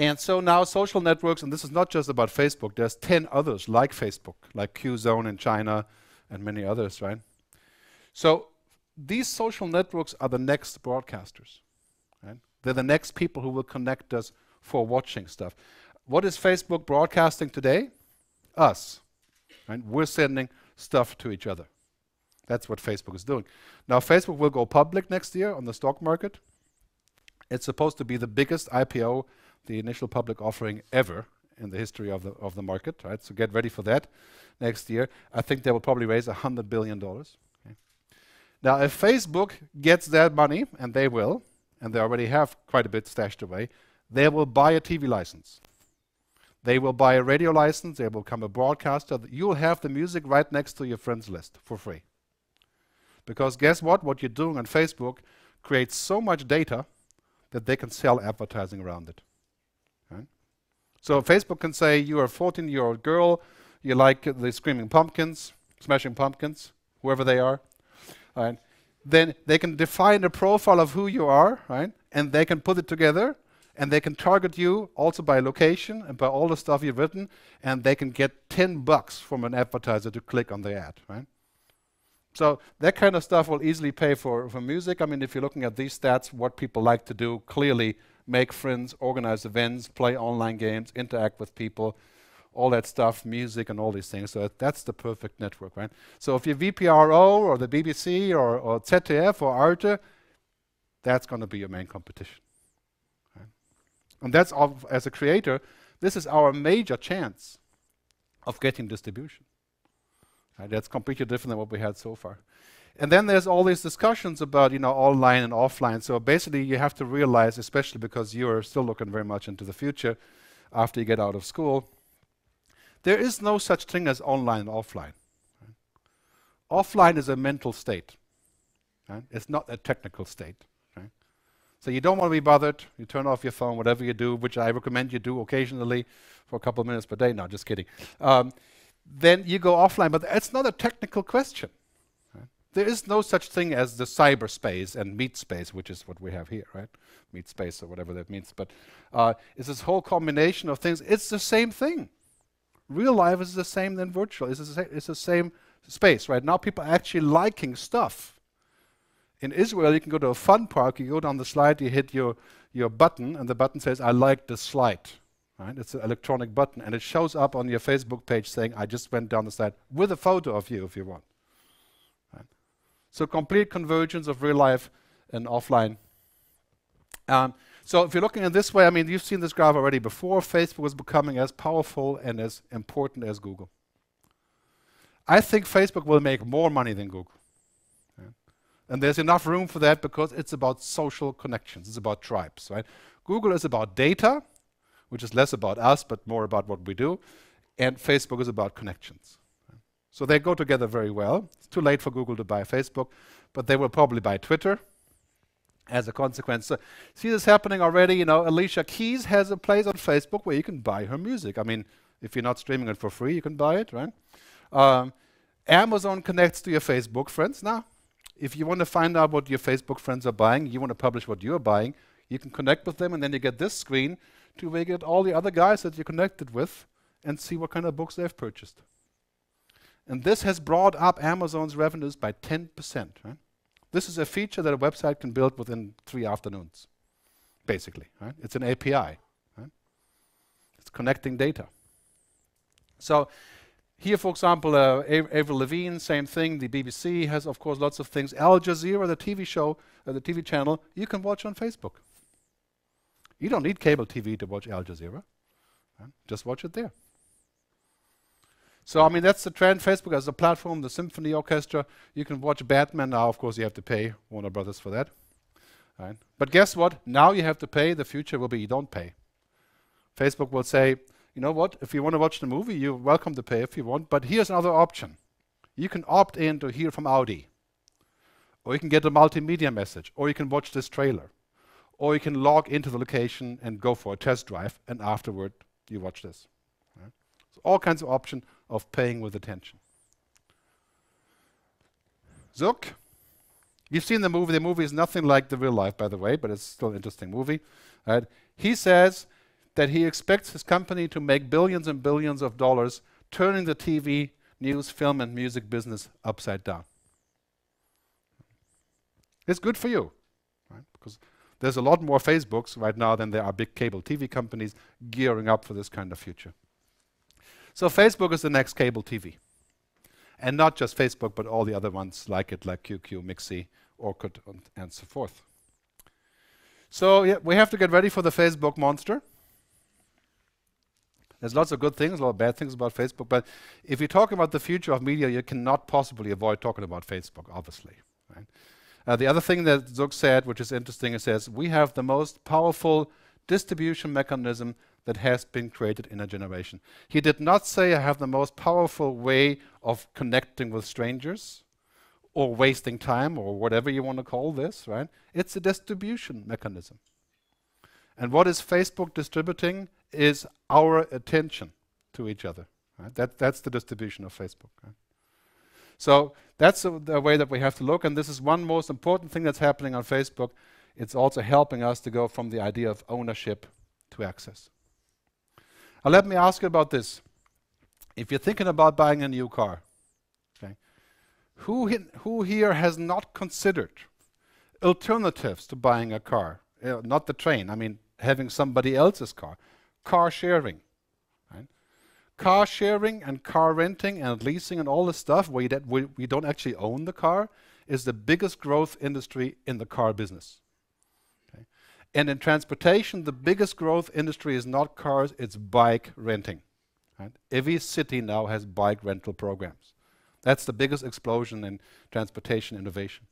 And so now social networks, and this is not just about Facebook, there's 10 others like Facebook, like Qzone in China and many others, right? So these social networks are the next broadcasters. Right? They're the next people who will connect us for watching stuff. What is Facebook broadcasting today? Us. Right? We're sending stuff to each other. That's what Facebook is doing. Now, Facebook will go public next year on the stock market. It's supposed to be the biggest IPO the initial public offering ever in the history of the of the market, right? So get ready for that next year. I think they will probably raise hundred billion dollars. Okay. Now, if Facebook gets that money, and they will, and they already have quite a bit stashed away, they will buy a TV license. They will buy a radio license, they will become a broadcaster. You'll have the music right next to your friends list for free. Because guess what? What you're doing on Facebook creates so much data that they can sell advertising around it. So Facebook can say you're a 14 year old girl, you like the Screaming Pumpkins, Smashing Pumpkins, whoever they are. Right? Then they can define a profile of who you are, right? And they can put it together and they can target you also by location and by all the stuff you've written, and they can get 10 bucks from an advertiser to click on the ad, right? So that kind of stuff will easily pay for, for music. I mean, if you're looking at these stats, what people like to do, clearly make friends, organize events, play online games, interact with people, all that stuff, music and all these things. So that's the perfect network, right? So if you're VPRO or the BBC or, or or Arte, that's going to be your main competition. And that's, as a creator, this is our major chance of getting distribution. Right? That's completely different than what we had so far. And then there's all these discussions about, you know, online and offline. So basically, you have to realize, especially because you're still looking very much into the future after you get out of school, there is no such thing as online and offline. Right? Offline is a mental state. Right? It's not a technical state. So you don't want to be bothered. You turn off your phone, whatever you do, which I recommend you do occasionally for a couple of minutes per day. No, just kidding. Um, then you go offline. But it's not a technical question. There is no such thing as the cyberspace and meat space, which is what we have here, right? Meat space or whatever that means. But uh, it's this whole combination of things. It's the same thing. Real life is the same than virtual. It's the, it's the same space, right? Now people are actually liking stuff in Israel, you can go to a fun park, you go down the slide, you hit your, your button, and the button says, I like the slide. Right? It's an electronic button, and it shows up on your Facebook page saying, I just went down the slide with a photo of you if you want. So complete convergence of real life and offline. Um, so if you're looking at this way, I mean, you've seen this graph already before. Facebook is becoming as powerful and as important as Google. I think Facebook will make more money than Google. And there's enough room for that because it's about social connections. It's about tribes, right? Google is about data, which is less about us, but more about what we do. And Facebook is about connections. So they go together very well. It's too late for Google to buy Facebook, but they will probably buy Twitter as a consequence. So see this happening already. You know, Alicia Keys has a place on Facebook where you can buy her music. I mean, if you're not streaming it for free, you can buy it, right? Um, Amazon connects to your Facebook friends now if you want to find out what your Facebook friends are buying, you want to publish what you're buying, you can connect with them and then you get this screen to where you get all the other guys that you're connected with and see what kind of books they've purchased. And this has brought up Amazon's revenues by 10%. Right? This is a feature that a website can build within three afternoons, basically. Right? It's an API. Right? It's connecting data. So here, for example, uh, Avril Lavigne, same thing. The BBC has, of course, lots of things. Al Jazeera, the TV show, uh, the TV channel, you can watch on Facebook. You don't need cable TV to watch Al Jazeera. Right? Just watch it there. So, I mean, that's the trend. Facebook as a platform, the symphony orchestra. You can watch Batman. Now, of course, you have to pay Warner Brothers for that. Right? But guess what? Now you have to pay. The future will be you don't pay. Facebook will say, you know what, if you want to watch the movie, you're welcome to pay if you want, but here's another option. You can opt in to hear from Audi, or you can get a multimedia message, or you can watch this trailer, or you can log into the location and go for a test drive, and afterward you watch this. So all kinds of option of paying with attention. Zuck. You've seen the movie. The movie is nothing like the real life, by the way, but it's still an interesting movie. Right? He says that he expects his company to make billions and billions of dollars turning the TV, news, film, and music business upside down. It's good for you, right? Because there's a lot more Facebooks right now than there are big cable TV companies gearing up for this kind of future. So Facebook is the next cable TV. And not just Facebook, but all the other ones like it, like QQ, Mixi, Orkut, and, and so forth. So yeah, we have to get ready for the Facebook monster. There's lots of good things, a lot of bad things about Facebook, but if you're talking about the future of media, you cannot possibly avoid talking about Facebook, obviously. Right? Uh, the other thing that Zuck said, which is interesting, it says we have the most powerful distribution mechanism that has been created in a generation. He did not say I have the most powerful way of connecting with strangers or wasting time or whatever you want to call this, right? It's a distribution mechanism. And what is Facebook distributing is our attention to each other. Right? That, that's the distribution of Facebook. Right? So that's the, the way that we have to look, and this is one most important thing that's happening on Facebook. It's also helping us to go from the idea of ownership to access. Now let me ask you about this. If you're thinking about buying a new car, okay, who, who here has not considered alternatives to buying a car? Uh, not the train, I mean having somebody else's car. Car sharing. Right? Car sharing and car renting and leasing and all this stuff where we, we don't actually own the car is the biggest growth industry in the car business. And in transportation, the biggest growth industry is not cars, it's bike renting. Right? Every city now has bike rental programs. That's the biggest explosion in transportation innovation.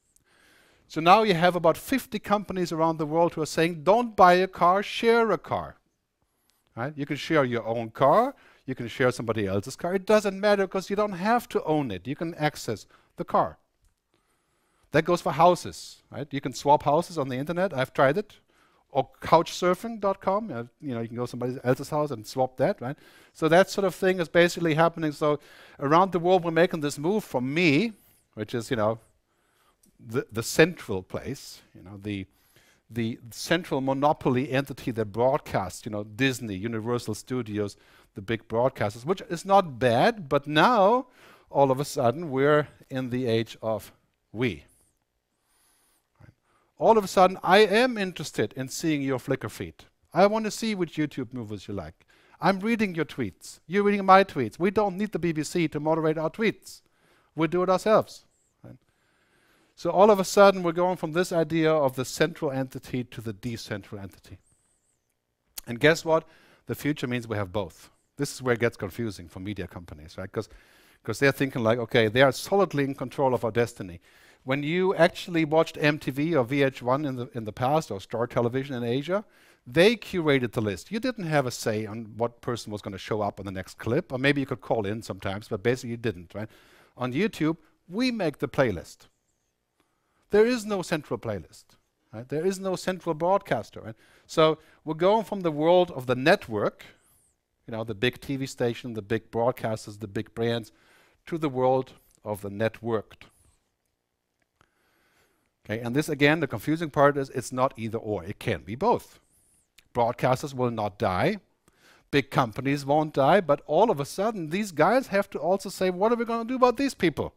So now you have about 50 companies around the world who are saying, don't buy a car, share a car. Right? You can share your own car, you can share somebody else's car. It doesn't matter because you don't have to own it. You can access the car. That goes for houses, right? You can swap houses on the internet. I've tried it or couchsurfing.com. You know, you can go to somebody else's house and swap that, right? So that sort of thing is basically happening. So around the world, we're making this move from me, which is, you know, the, the central place, you know, the, the central monopoly entity that broadcasts, you know, Disney, Universal Studios, the big broadcasters, which is not bad, but now, all of a sudden, we're in the age of we all of a sudden I am interested in seeing your Flickr feed. I want to see which YouTube movies you like. I'm reading your tweets. You're reading my tweets. We don't need the BBC to moderate our tweets. We do it ourselves. So all of a sudden we're going from this idea of the central entity to the decentral entity. And guess what? The future means we have both. This is where it gets confusing for media companies, right? Because they're thinking like, okay, they are solidly in control of our destiny when you actually watched MTV or VH1 in the in the past or Star Television in Asia, they curated the list. You didn't have a say on what person was going to show up on the next clip, or maybe you could call in sometimes, but basically you didn't, right? On YouTube, we make the playlist. There is no central playlist. Right? There is no central broadcaster. Right? So we're going from the world of the network, you know, the big TV station, the big broadcasters, the big brands, to the world of the networked. Okay, and this again, the confusing part is it's not either or, it can be both. Broadcasters will not die, big companies won't die, but all of a sudden these guys have to also say, what are we going to do about these people?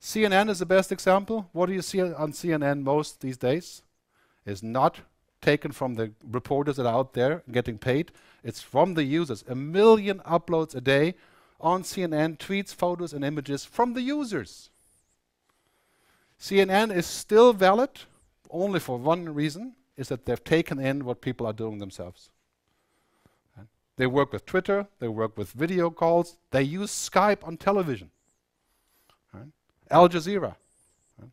CNN is the best example. What do you see on CNN most these days? Is not taken from the reporters that are out there getting paid. It's from the users. A million uploads a day on CNN, tweets, photos, and images from the users. CNN is still valid only for one reason, is that they've taken in what people are doing themselves. Right? They work with Twitter, they work with video calls, they use Skype on television. Right? Al Jazeera. Right?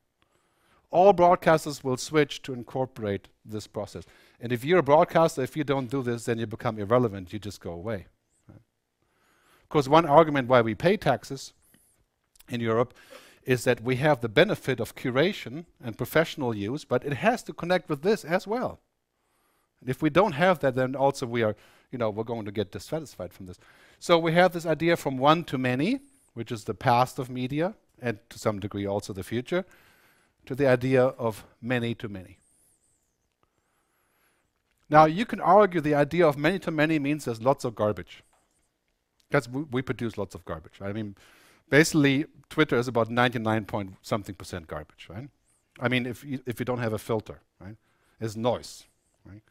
All broadcasters will switch to incorporate this process. And if you're a broadcaster, if you don't do this, then you become irrelevant, you just go away. Of course, one argument why we pay taxes in Europe is that we have the benefit of curation and professional use, but it has to connect with this as well. And if we don't have that, then also we are, you know, we're going to get dissatisfied from this. So we have this idea from one to many, which is the past of media, and to some degree also the future, to the idea of many to many. Now, you can argue the idea of many to many means there's lots of garbage. Because we, we produce lots of garbage. I mean, basically Twitter is about 99 point something percent garbage, right? I mean, if you, if you don't have a filter, right? It's noise, right?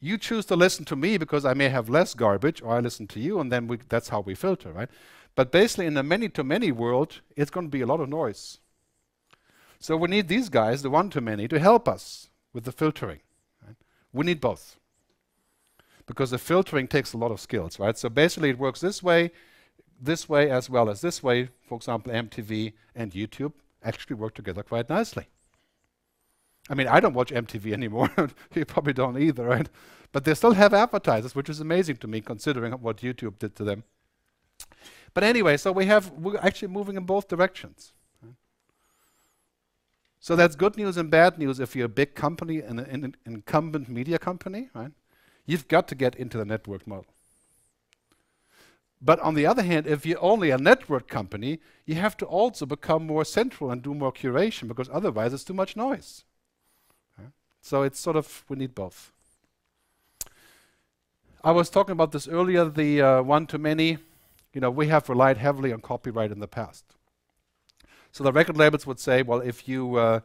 You choose to listen to me because I may have less garbage, or I listen to you, and then we, that's how we filter, right? But basically, in the many-to-many world, it's going to be a lot of noise. So we need these guys, the one-to-many, to help us with the filtering. Right? We need both. Because the filtering takes a lot of skills, right? So basically, it works this way this way as well as this way, for example, MTV and YouTube, actually work together quite nicely. I mean, I don't watch MTV anymore. you probably don't either, right? But they still have advertisers, which is amazing to me considering what YouTube did to them. But anyway, so we have we're actually moving in both directions. So that's good news and bad news if you're a big company and an incumbent media company, right? You've got to get into the network model. But on the other hand, if you're only a network company, you have to also become more central and do more curation because otherwise it's too much noise. So it's sort of, we need both. I was talking about this earlier, the uh, one-to-many. You know, we have relied heavily on copyright in the past. So the record labels would say, well, if you uh,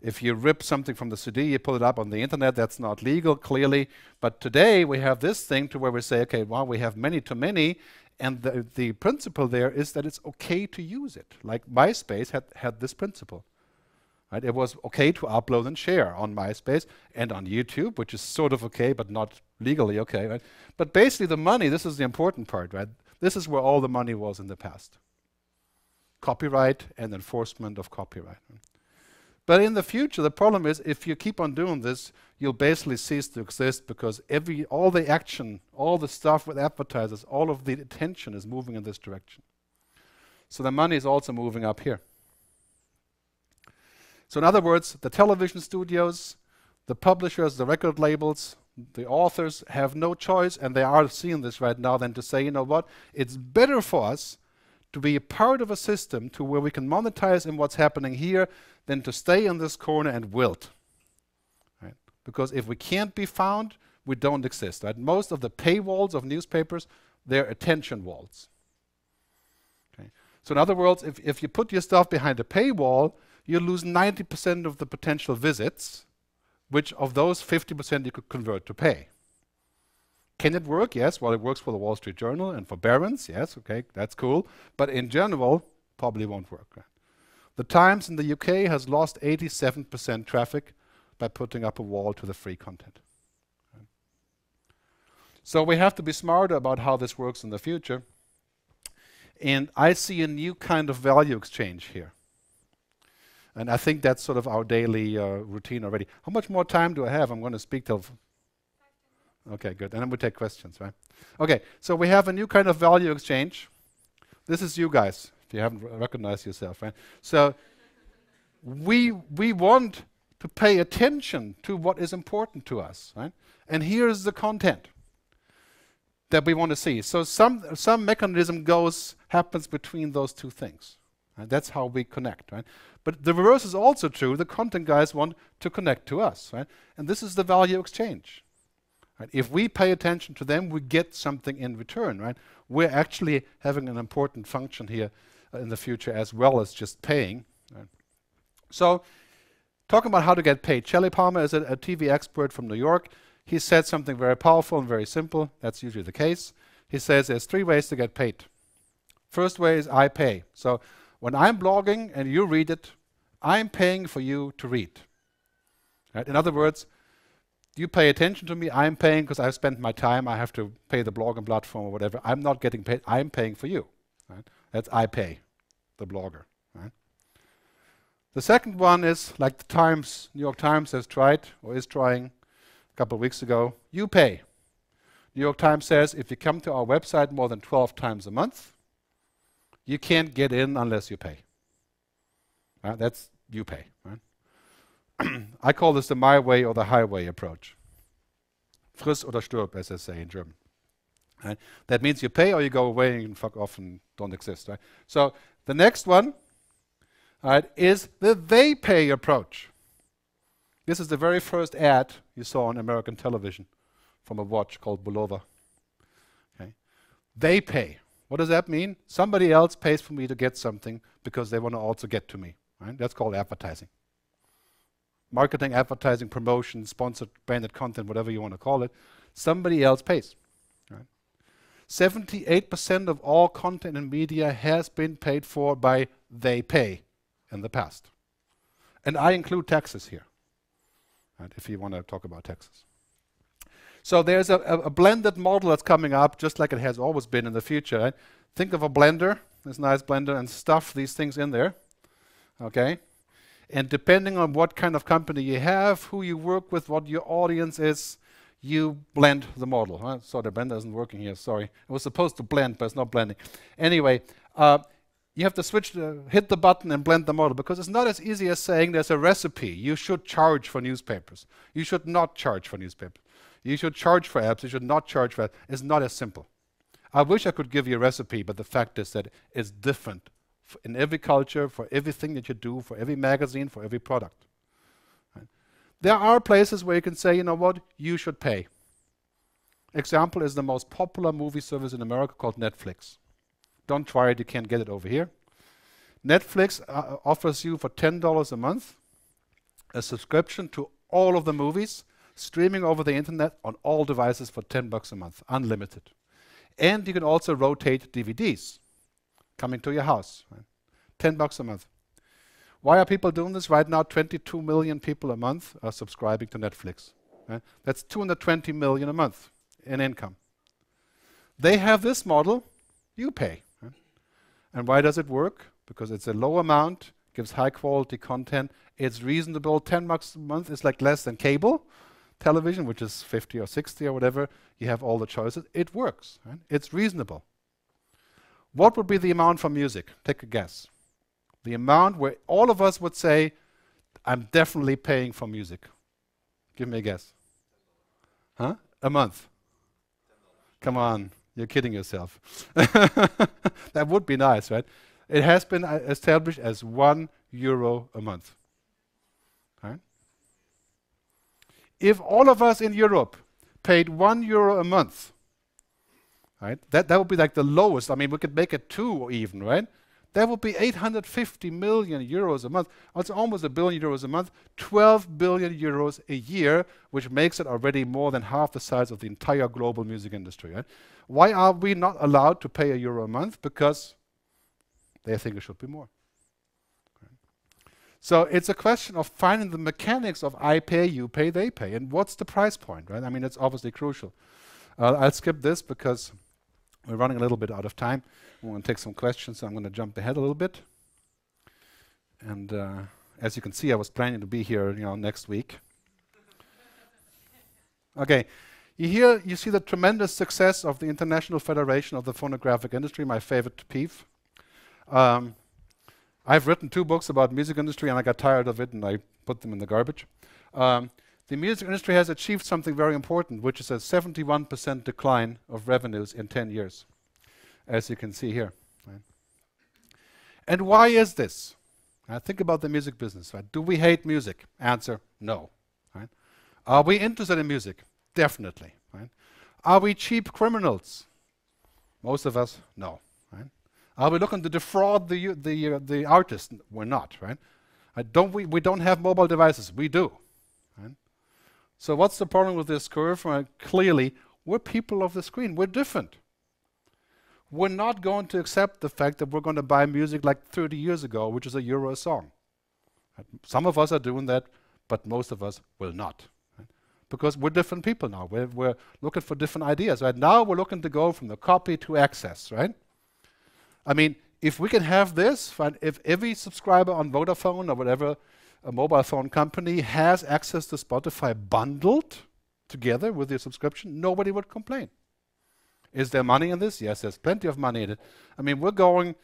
if you rip something from the CD, you put it up on the internet, that's not legal, clearly. But today we have this thing to where we say, okay, well, we have many to many, and the, the principle there is that it's okay to use it. Like MySpace had, had this principle. Right? It was okay to upload and share on MySpace and on YouTube, which is sort of okay, but not legally okay. Right? But basically, the money, this is the important part, right? This is where all the money was in the past copyright and enforcement of copyright. But in the future, the problem is if you keep on doing this, you'll basically cease to exist because every all the action, all the stuff with advertisers, all of the attention is moving in this direction. So the money is also moving up here. So in other words, the television studios, the publishers, the record labels, the authors have no choice, and they are seeing this right now, than to say, you know what, it's better for us to be a part of a system to where we can monetize in what's happening here than to stay in this corner and wilt. Right? Because if we can't be found, we don't exist. Right? Most of the paywalls of newspapers, they're attention walls. Okay? So in other words, if, if you put your stuff behind a paywall, you lose 90% of the potential visits, which of those 50% you could convert to pay. Can it work? Yes. Well, it works for the Wall Street Journal and for Barron's. Yes. Okay, that's cool. But in general, probably won't work. The Times in the UK has lost 87% traffic by putting up a wall to the free content. So we have to be smarter about how this works in the future. And I see a new kind of value exchange here. And I think that's sort of our daily uh, routine already. How much more time do I have? I'm going to speak till Okay, good. And then we take questions, right? Okay, so we have a new kind of value exchange. This is you guys, if you haven't recognized yourself, right? So we we want to pay attention to what is important to us, right? And here's the content that we want to see. So some some mechanism goes happens between those two things. Right? That's how we connect, right? But the reverse is also true. The content guys want to connect to us, right? And this is the value exchange. Right? If we pay attention to them, we get something in return. Right? We're actually having an important function here uh, in the future as well as just paying. Right? So, talking about how to get paid. Shelly Palmer is a, a TV expert from New York. He said something very powerful and very simple. That's usually the case. He says there's three ways to get paid. First way is I pay. So when I'm blogging and you read it, I'm paying for you to read. Right? In other words, you pay attention to me, I'm paying because I've spent my time, I have to pay the blog and platform or whatever. I'm not getting paid, I'm paying for you. Right? That's I pay, the blogger. The second one is like the Times, New York Times has tried or is trying a couple of weeks ago, you pay. New York Times says if you come to our website more than 12 times a month, you can't get in unless you pay. That's you pay. Right? I call this the my way or the highway approach. Friss oder stirb, as they say in German. Right? That means you pay or you go away and fuck off and don't exist. Right? So the next one right, is the they pay approach. This is the very first ad you saw on American television from a watch called Bulova. Okay? They pay. What does that mean? Somebody else pays for me to get something because they want to also get to me. Right? That's called advertising marketing, advertising, promotion, sponsored, branded content, whatever you want to call it, somebody else pays. 78% of all content and media has been paid for by they pay in the past. And I include taxes here, right, if you want to talk about taxes. So there's a, a, a, blended model that's coming up, just like it has always been in the future. Right? Think of a blender, this nice blender, and stuff these things in there. Okay? And depending on what kind of company you have, who you work with, what your audience is, you blend the model. Huh? So the blender isn't working here, sorry. It was supposed to blend, but it's not blending. Anyway, uh, you have to switch, the, hit the button and blend the model because it's not as easy as saying there's a recipe. You should charge for newspapers. You should not charge for newspapers. You should charge for apps. You should not charge for apps. It's not as simple. I wish I could give you a recipe, but the fact is that it's different in every culture, for everything that you do, for every magazine, for every product. There are places where you can say, you know what, you should pay. Example is the most popular movie service in America called Netflix. Don't try it, you can't get it over here. Netflix uh, offers you for $10 a month a subscription to all of the movies streaming over the internet on all devices for 10 bucks a month, unlimited. And you can also rotate DVDs coming to your house. Right? 10 bucks a month. Why are people doing this? Right now, 22 million people a month are subscribing to Netflix. Right? That's 220 million a month in income. They have this model, you pay. And why does it work? Because it's a low amount, gives high quality content, it's reasonable. 10 bucks a month is like less than cable television, which is 50 or 60 or whatever. You have all the choices. It works. Right? It's reasonable. What would be the amount for music? Take a guess. The amount where all of us would say, I'm definitely paying for music. Give me a guess. Huh? A month. Come on, you're kidding yourself. that would be nice, right? It has been uh, established as one euro a month. Right? If all of us in Europe paid one euro a month, right? That that would be like the lowest. I mean, we could make it two even, right? That would be 850 million euros a month. That's almost a billion euros a month. 12 billion euros a year, which makes it already more than half the size of the entire global music industry. Right? Why are we not allowed to pay a euro a month? Because they think it should be more. So it's a question of finding the mechanics of I pay, you pay, they pay, and what's the price point, right? I mean, it's obviously crucial. Uh, I'll skip this because we're running a little bit out of time. We want to take some questions, so I'm going to jump ahead a little bit. And uh, as you can see, I was planning to be here, you know, next week. okay, you hear, you see the tremendous success of the International Federation of the Phonographic Industry, my favorite peeve. Um, I've written two books about music industry, and I got tired of it, and I put them in the garbage. Um, the music industry has achieved something very important, which is a 71% decline of revenues in 10 years, as you can see here. Right? And why is this? Now think about the music business. Right? Do we hate music? Answer, no. Right? Are we interested in music? Definitely. Right? Are we cheap criminals? Most of us, no. Right? Are we looking to defraud the, the, uh, the artist? We're not. Right? Uh, don't we, we don't have mobile devices. We do. So what's the problem with this curve? Well, clearly, we're people of the screen. We're different. We're not going to accept the fact that we're going to buy music like 30 years ago, which is a euro song. Some of us are doing that, but most of us will not. Because we're different people now. We're, we're looking for different ideas. Right now, we're looking to go from the copy to access. Right? I mean, if we can have this, if every subscriber on Vodafone or whatever a mobile phone company has access to Spotify bundled together with your subscription, nobody would complain. Is there money in this? Yes, there's plenty of money in it. I mean, we're going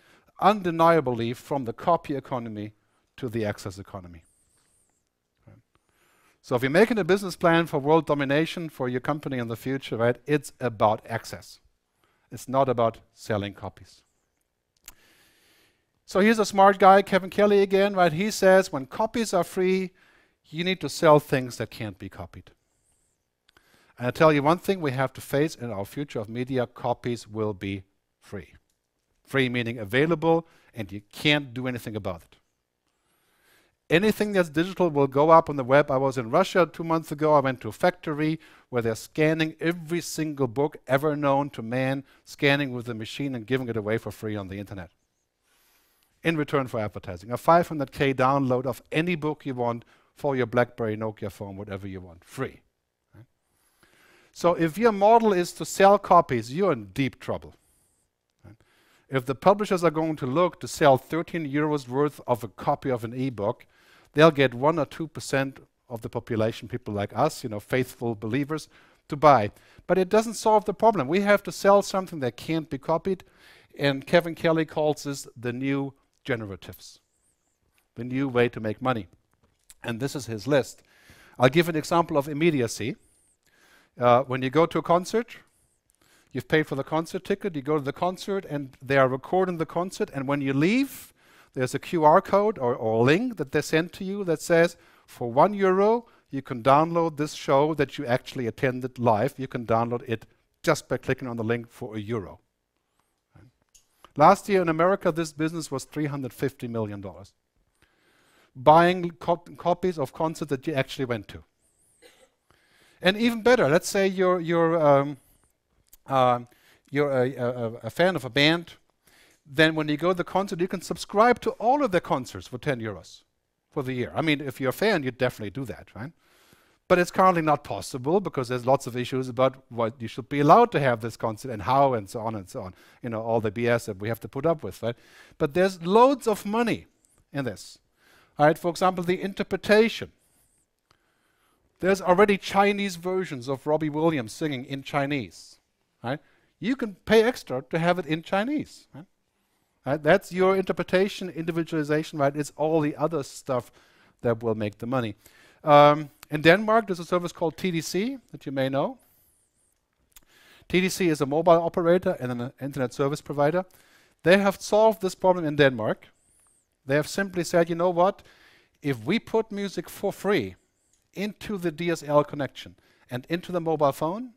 undeniably from the copy economy to the access economy. So if you're making a business plan for world domination for your company in the future, right, it's about access. It's not about selling copies. So here's a smart guy, Kevin Kelly again, right? He says when copies are free, you need to sell things that can't be copied. And I tell you one thing we have to face in our future of media, copies will be free. Free meaning available and you can't do anything about it. Anything that's digital will go up on the web. I was in Russia two months ago. I went to a factory where they're scanning every single book ever known to man, scanning with a machine and giving it away for free on the internet in return for advertising. A 500k download of any book you want for your BlackBerry, Nokia phone, whatever you want, free. Right? So if your model is to sell copies, you're in deep trouble. Right? if the publishers are going to look to sell 13 euros worth of a copy of an ebook, they'll get 1 or 2% of the population, people like us, you know, faithful believers, to buy. But it doesn't solve the problem. We have to sell something that can't be copied, and Kevin Kelly calls this the new generatives, the new way to make money. And this is his list. I'll give an example of immediacy. Uh, when you go to a concert, you've paid for the concert ticket, you go to the concert, and they are recording the concert, and when you leave, there's a QR code or, or a link that they send to you that says, for one euro, you can download this show that you actually attended live. You can download it just by clicking on the link for a euro. Last year in America, this business was $350 million. Buying copies of concerts that you actually went to. And even better, let's say you're, you're, um, uh, you're a, a, a fan of a band then when you go to the concert, you can subscribe to all of their concerts for 10 euros for the year. I mean, if you're a fan, you'd definitely do that, right? But it's currently not possible because there's lots of issues about what you should be allowed to have this concert and how and so on and so on. You know, all the BS that we have to put up with, right? But there's loads of money in this. All right, for example, the interpretation. There's already Chinese versions of Robbie Williams singing in Chinese, right? You can pay extra to have it in Chinese, right? Right? That's your interpretation, individualization, right? It's all the other stuff that will make the money. Um, in Denmark, there's a service called TDC that you may know. TDC is a mobile operator and an uh, internet service provider. They have solved this problem in Denmark. They have simply said, you know what? If we put music for free into the DSL connection and into the mobile phone,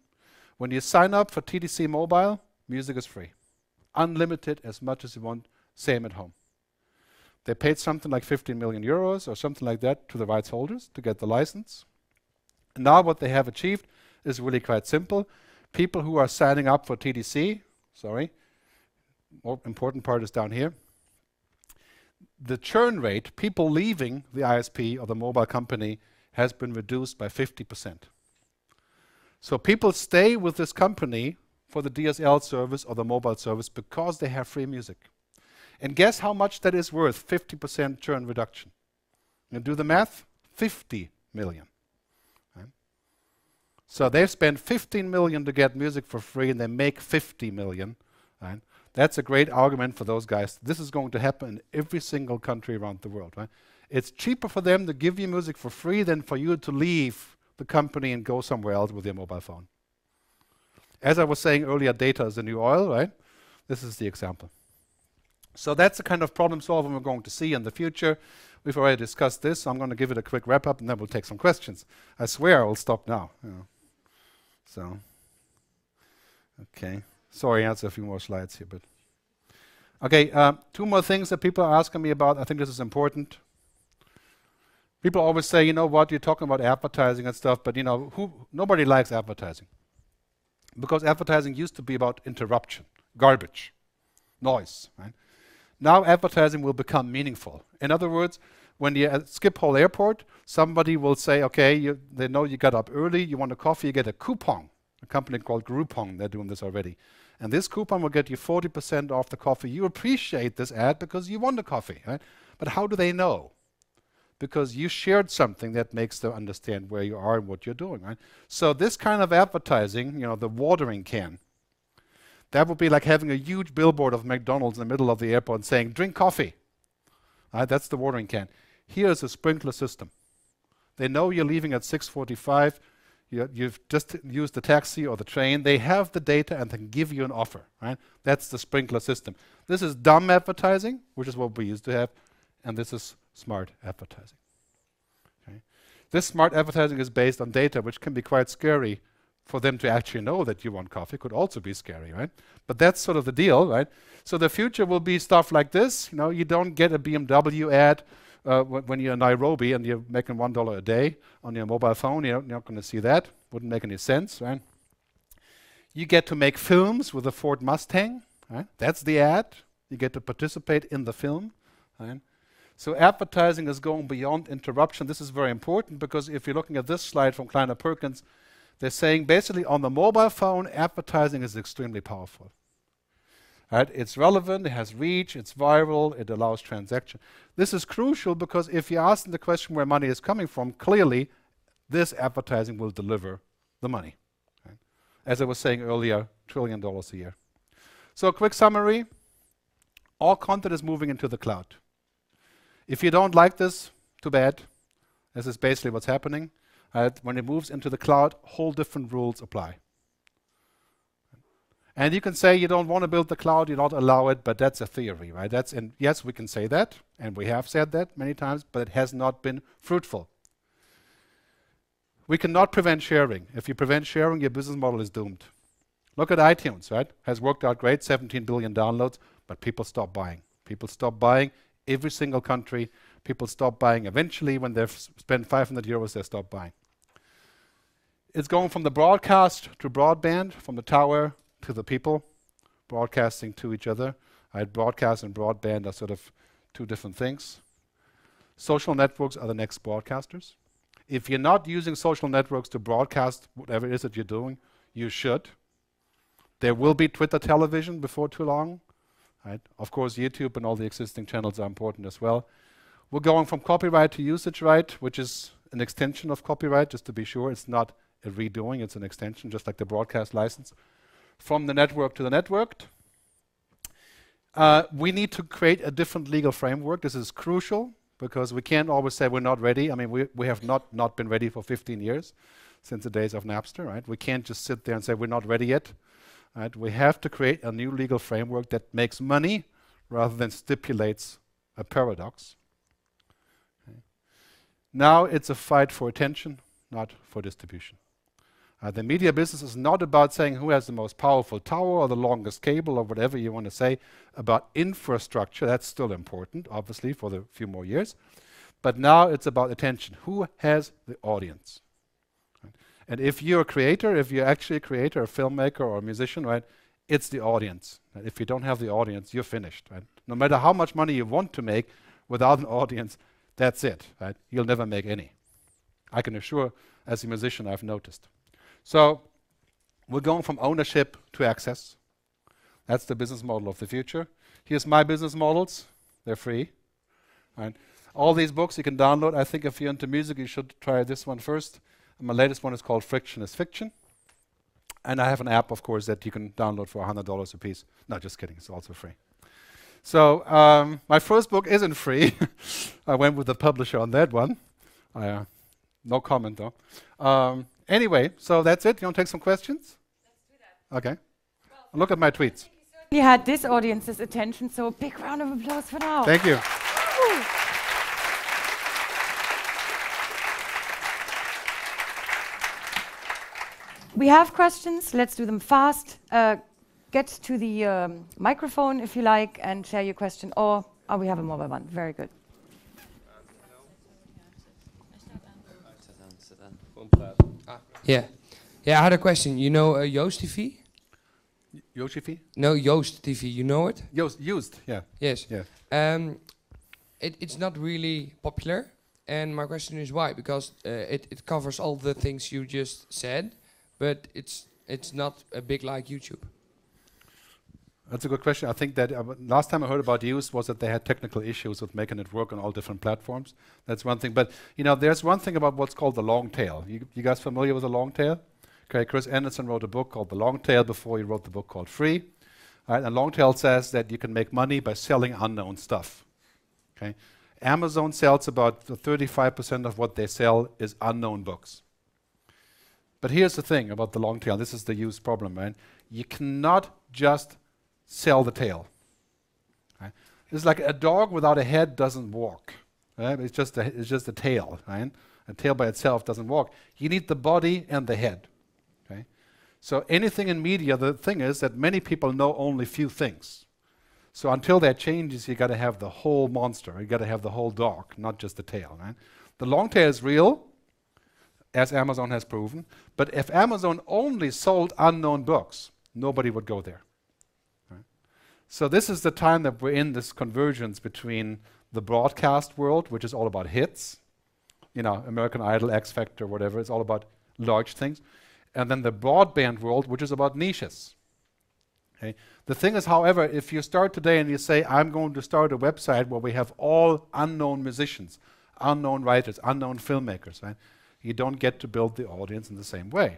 when you sign up for TDC Mobile, music is free unlimited as much as you want, same at home. They paid something like 15 million euros or something like that to the rights holders to get the license. And now what they have achieved is really quite simple. People who are signing up for TDC, sorry, more important part is down here. The churn rate, people leaving the ISP or the mobile company, has been reduced by 50%. So people stay with this company for the DSL service or the mobile service because they have free music. And guess how much that is worth? 50% churn reduction. And do the math? 50 million. Right? So they've spent 15 million to get music for free and they make 50 million. Right? That's a great argument for those guys. This is going to happen in every single country around the world. Right? It's cheaper for them to give you music for free than for you to leave the company and go somewhere else with your mobile phone. As I was saying earlier, data is the new oil, right? This is the example. So that's the kind of problem solving we're going to see in the future. We've already discussed this, so I'm going to give it a quick wrap up and then we'll take some questions. I swear I will stop now. You know. So, okay. Sorry, I answer a few more slides here, but. Okay, uh, two more things that people are asking me about. I think this is important. People always say, you know what, you're talking about advertising and stuff, but you know, who, nobody likes advertising because advertising used to be about interruption, garbage, noise. Right? Now advertising will become meaningful. In other words, when you're at Schiphol Airport, somebody will say, okay, you, they know you got up early, you want a coffee, you get a coupon. A company called Groupon, they're doing this already. And this coupon will get you 40% off the coffee. You appreciate this ad because you want a coffee, right? But how do they know? because you shared something that makes them understand where you are and what you're doing, right? So this kind of advertising, you know, the watering can, that would be like having a huge billboard of McDonald's in the middle of the airport saying, drink coffee. Right? That's the watering can. Here's a sprinkler system. They know you're leaving at 6.45. You, you've just used the taxi or the train. They have the data and can give you an offer. Right? That's the sprinkler system. This is dumb advertising, which is what we used to have. And this is smart advertising. This smart advertising is based on data, which can be quite scary for them to actually know that you want coffee could also be scary, right? But that's sort of the deal, right? So the future will be stuff like this. You know, you don't get a BMW ad uh, when you're in Nairobi and you're making one dollar a day on your mobile phone. You're not going to see that. Wouldn't make any sense, right? You get to make films with a Ford Mustang, right? That's the ad. You get to participate in the film, right? So advertising is going beyond interruption. This is very important because if you're looking at this slide from Kleiner Perkins, they're saying basically on the mobile phone, advertising is extremely powerful. Right? It's relevant, it has reach, it's viral, it allows transaction. This is crucial because if you ask the question where money is coming from, clearly this advertising will deliver the money. Right? As I was saying earlier, trillion dollars a year. So a quick summary, all content is moving into the cloud. If you don't like this, too bad. This is basically what's happening. Uh, when it moves into the cloud, whole different rules apply. And you can say you don't want to build the cloud, you don't allow it, but that's a theory, right? That's and yes, we can say that, and we have said that many times, but it has not been fruitful. We cannot prevent sharing. If you prevent sharing, your business model is doomed. Look at iTunes, right? Has worked out great, 17 billion downloads, but people stop buying. People stop buying. Every single country, people stop buying. Eventually, when they've spent 500 euros, they stop buying. It's going from the broadcast to broadband, from the tower to the people, broadcasting to each other. Right? Broadcast and broadband are sort of two different things. Social networks are the next broadcasters. If you're not using social networks to broadcast whatever it is that you're doing, you should. There will be Twitter television before too long. Right? Of course, YouTube and all the existing channels are important as well. We're going from copyright to usage right, which is an extension of copyright, just to be sure. It's not a redoing, it's an extension, just like the broadcast license from the network to the networked. Uh, we need to create a different legal framework. This is crucial because we can't always say we're not ready. I mean, we, we have not, not been ready for 15 years since the days of Napster, right? We can't just sit there and say we're not ready yet. Right? We have to create a new legal framework that makes money rather than stipulates a paradox. Now it's a fight for attention, not for distribution. Uh, the media business is not about saying who has the most powerful tower or the longest cable or whatever you want to say about infrastructure. That's still important, obviously, for the few more years. But now it's about attention. Who has the audience? And if you're a creator, if you're actually a creator, a filmmaker, or a musician, right, it's the audience. If you don't have the audience, you're finished. Right? No matter how much money you want to make, without an audience, that's it. Right? You'll never make any. I can assure, as a musician, I've noticed. So we're going from ownership to access. That's the business model of the future. Here's my business models. They're free. Right. All these books you can download. I think if you're into music, you should try this one first. My latest one is called Friction is Fiction. And I have an app, of course, that you can download for $100 a piece. No, just kidding. It's also free. So um, my first book isn't free. I went with the publisher on that one. Uh, no comment, though. Um, Anyway, so that's it. You want to take some questions? Okay. Well, Look at my tweets. You had this audience's attention, so a big round of applause for now. Thank you. We have questions. Let's do them fast. Uh, get to the um, microphone if you like and share your question. Or oh, we have a mobile one. Very good. Yeah. Yeah, I had a question. You know uh, Joost TV? Joost TV? No, Joost TV. You know it? Joost, used, yeah. Yes. Yeah. Um, it, it's not really popular. And my question is why? Because uh, it, it covers all the things you just said, but it's it's not a big like YouTube. That's a good question. I think that uh, last time I heard about Joost was that they had technical issues with making it work on all different platforms. That's one thing. But you know, there's one thing about what's called the long tail. You, you guys familiar with the long tail? Okay, Chris Anderson wrote a book called The Long Tail before he wrote the book called Free. Right, and long tail says that you can make money by selling unknown stuff. Okay, Amazon sells about 35% of what they sell is unknown books. But here's the thing about the long tail. This is the Joost problem, right? You cannot just sell the tail. Right? It's like a dog without a head doesn't walk. Right? It's just a, it's just a tail. Right? A tail by itself doesn't walk. You need the body and the head. Okay? So anything in media, the thing is that many people know only few things. So until that changes, you got to have the whole monster. You got to have the whole dog, not just the tail. Right? The long tail is real, as Amazon has proven. But if Amazon only sold unknown books, nobody would go there. So this is the time that we're in this convergence between the broadcast world, which is all about hits, you know, American Idol, X Factor, whatever, it's all about large things, and then the broadband world, which is about niches. The thing is, however, if you start today and you say, I'm going to start a website where we have all unknown musicians, unknown writers, unknown filmmakers, right? You don't get to build the audience in the same way.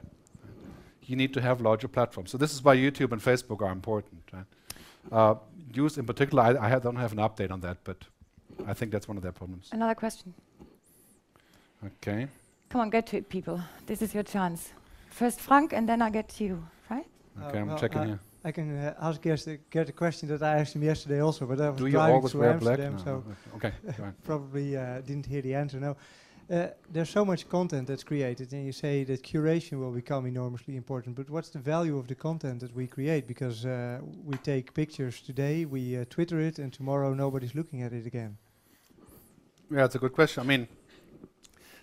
You need to have larger platforms. So this is why YouTube and Facebook are important. Right? Uh, Joost in particular, I, I don't have an update on that, but I think that's one of their problems. Another question. Okay. Come on, get to it, people. This is your chance. First Frank, and then I get to you, right? Okay, Uh, I'm well, checking I- here. I can uh, ask Gerd the, Gerd a question that I asked him yesterday also, but I was Do you driving always to wear black? No, so Okay, probably uh, didn't hear the answer. No, uh, there's so much content that's created, and you say that curation will become enormously important. But what's the value of the content that we create? Because uh, we take pictures today, we uh, Twitter it, and tomorrow nobody's looking at it again. Yeah, it's a good question. I mean,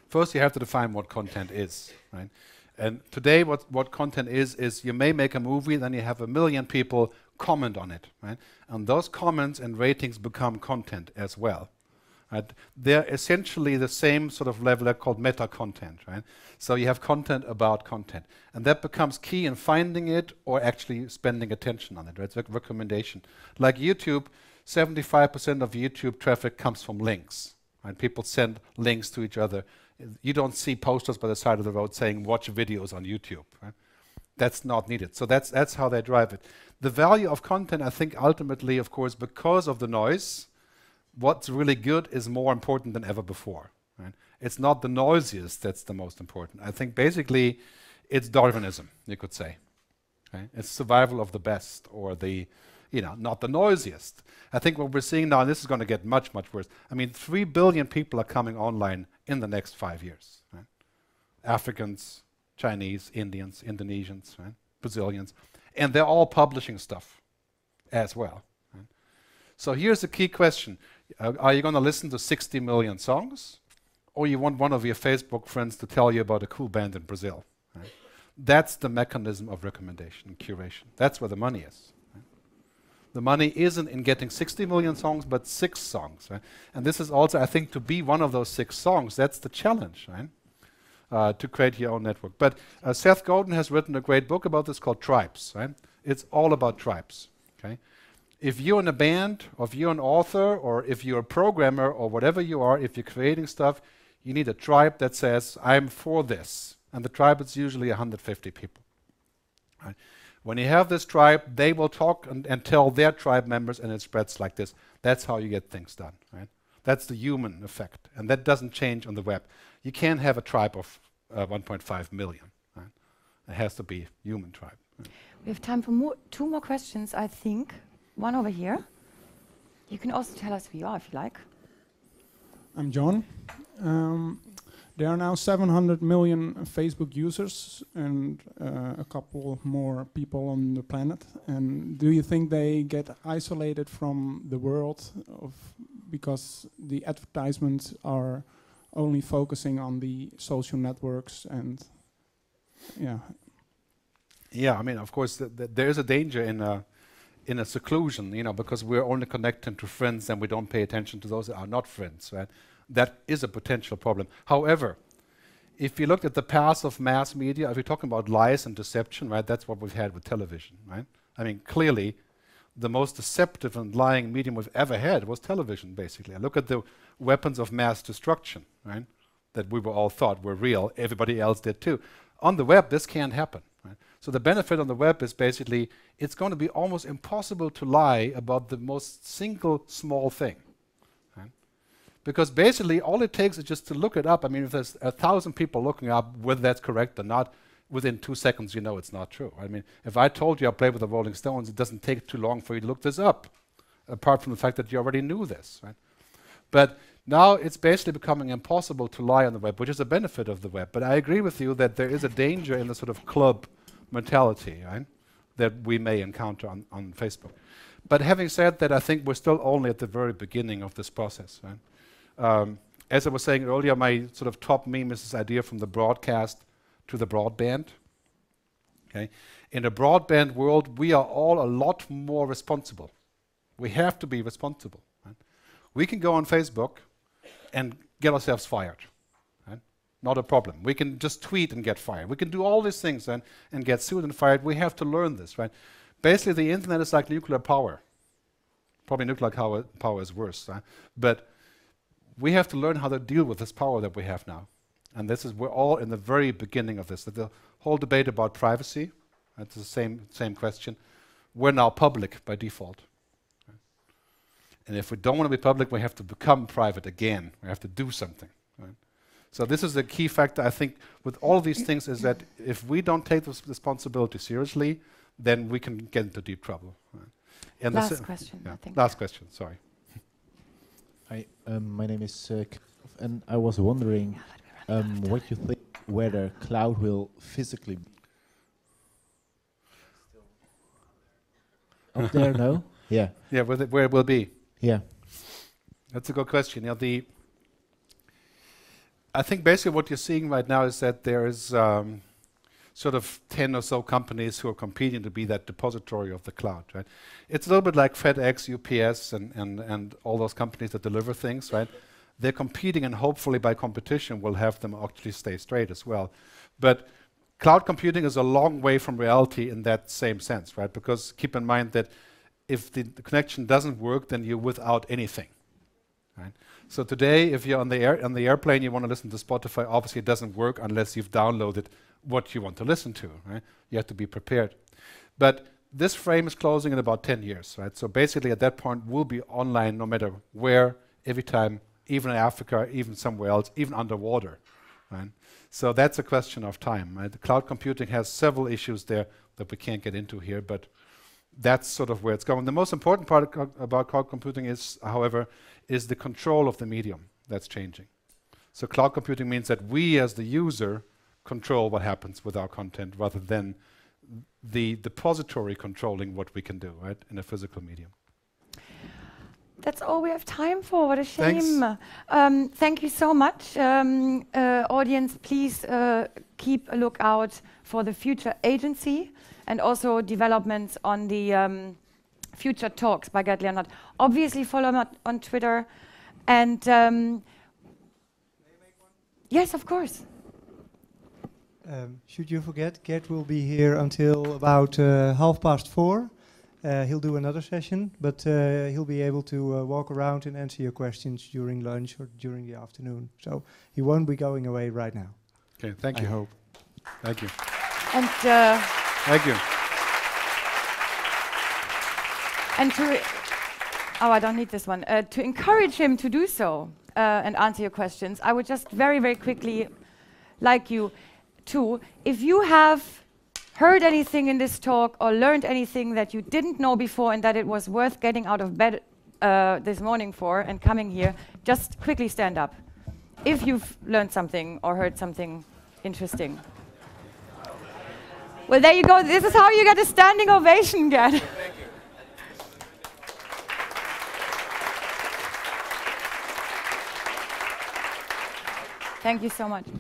first you have to define what content is, right? And today, what, what content is, is you may make a movie, then you have a million people comment on it, right? And those comments and ratings become content as well. Right? They're essentially the same sort of level, they're called meta content, right? So you have content about content. And that becomes key in finding it or actually spending attention on it, right? It's recommendation. Like YouTube, 75% of YouTube traffic comes from links. Right? People send links to each other. You don't see posters by the side of the road saying watch videos on YouTube. Right? That's not needed. So that's that's how they drive it. The value of content, I think, ultimately, of course, because of the noise, what's really good is more important than ever before. Right? It's not the noisiest that's the most important. I think basically, it's Darwinism, you could say. Okay? It's survival of the best, or the, you know, not the noisiest. I think what we're seeing now, and this is going to get much, much worse. I mean, three billion people are coming online in the next five years. Right? Africans, Chinese, Indians, Indonesians, right? Brazilians, and they're all publishing stuff as well. right? So here's the key question: uh, Are you going to listen to 60 million songs, or you want one of your Facebook friends to tell you about a cool band in Brazil? right? That's the mechanism of recommendation and curation. That's where the money is. The money isn't in getting 60 million songs, but six songs. Right? And this is also, I think, to be one of those six songs, that's the challenge, right? Uh, to create your own network. But uh, Seth Godin has written a great book about this called Tribes, right? It's all about tribes, okay? If you're in a band, or if you're an author, or if you're a programmer, or whatever you are, if you're creating stuff, you need a tribe that says, I'm for this. And the tribe is usually 150 people. Right? When you have this tribe, they will talk and, and tell their tribe members, and it spreads like this. That's how you get things done. Right? That's the human effect, and that doesn't change on the web. You can't have a tribe of uh, 1.5 million. Right? It has to be human tribe. right? We have time for more, two more questions, I think. One over here. You can also tell us who you are if you like. I'm John. Um, there are now 700 million Facebook users and uh, a couple more people on the planet. And do you think they get isolated from the world of because the advertisements are only focusing on the social networks and yeah, Yeah, I mean, of course, th- th- there is a danger in a, in a seclusion, you know, because we're only connected to friends and we don't pay attention to those that are not friends, right? That is a potential problem. However, if you look at the past of mass media, if you're talking about lies and deception, right, that's what we've had with television, right? I mean, clearly, the most deceptive and lying medium we've ever had was television, basically. Look at the weapons of mass destruction, right, that we were all thought were real. Everybody else did too. On the web, this can't happen. Right? So the benefit on the web is basically it's going to be almost impossible to lie about the most single small thing. Because basically, all it takes is just to look it up. I mean, if there's a thousand people looking up whether that's correct or not, within two seconds you know it's not true. I mean, if I told you I played with the Rolling Stones, it doesn't take too long for you to look this up, apart from the fact that you already knew this. Right? But now it's basically becoming impossible to lie on the web, which is a benefit of the web. But I agree with you that there is a danger in the sort of club mentality right, that we may encounter on, on Facebook. But having said that, I think we're still only at the very beginning of this process. Right? Um, as I was saying earlier, my sort of top meme is this idea from the broadcast to the broadband. Okay? In a broadband world, we are all a lot more responsible. We have to be responsible. Right? We can go on Facebook and get ourselves fired. Right? Not a problem. We can just tweet and get fired. We can do all these things and, and get sued and fired. We have to learn this, right? basically the internet is like nuclear power. Probably nuclear power, power is worse, huh? but we have to learn how to deal with this power that we have now. And this is we're all in the very beginning of this. The whole debate about privacy, that's the same same question. We're now public by default. And if we don't want to be public, we have to become private again. We have to do something. Right? So this is the key factor, I think, with all these things is that if we don't take this responsibility seriously, then we can get into deep trouble. Right? And last question, yeah. Last question, sorry. Hi, um, my name is uh, and I was wondering um, what you think whether cloud will physically be up there, no? Yeah. Yeah, where, where it will be. Yeah. That's a good question. Yeah, the I think basically what you're seeing right now is that there is um, sort of 10 or so companies who are competing to be that depository of the cloud, right? It's a little bit like FedEx, UPS, and, and, and all those companies that deliver things, right? They're competing, and hopefully by competition, we'll have them actually stay straight as well. But cloud computing is a long way from reality in that same sense, right? Because keep in mind that if the, the connection doesn't work, then you're without anything, right? So today, if you're on the air on the airplane, you want to listen to Spotify. Obviously, it doesn't work unless you've downloaded what you want to listen to. Right? You have to be prepared. But this frame is closing in about 10 years. Right? So basically, at that point, we'll be online no matter where, every time, even in Africa, even somewhere else, even underwater. Right? So that's a question of time. Right? The cloud computing has several issues there that we can't get into here, but that's sort of where it's going. The most important part about cloud computing is, however, is the control of the medium that's changing. So cloud computing means that we as the user control what happens with our content rather than the depository controlling what we can do, right, in a physical medium. That's all we have time for. What a shame. Um, thank you so much. Um, uh, audience, please uh, keep a lookout for the future agency and also developments on the um, future talks by Gerd Leonhard. Obviously, follow him on Twitter. And um, yes, of course. Um, should you forget, Gerd will be here until about uh, half past four. Uh, he'll do another session, but uh, he'll be able to uh, walk around and answer your questions during lunch or during the afternoon. So he won't be going away right now. Okay, thank I you. I hope. Thank you. And uh, thank you. And to, oh, I don't need this one. Uh, to encourage him to do so uh, and answer your questions, I would just very, very quickly like you to, if you have heard anything in this talk or learned anything that you didn't know before and that it was worth getting out of bed uh, this morning for and coming here, just quickly stand up. If you've learned something or heard something interesting. Well, there you go. This is how you get a standing ovation, Gerd. Thank you so much.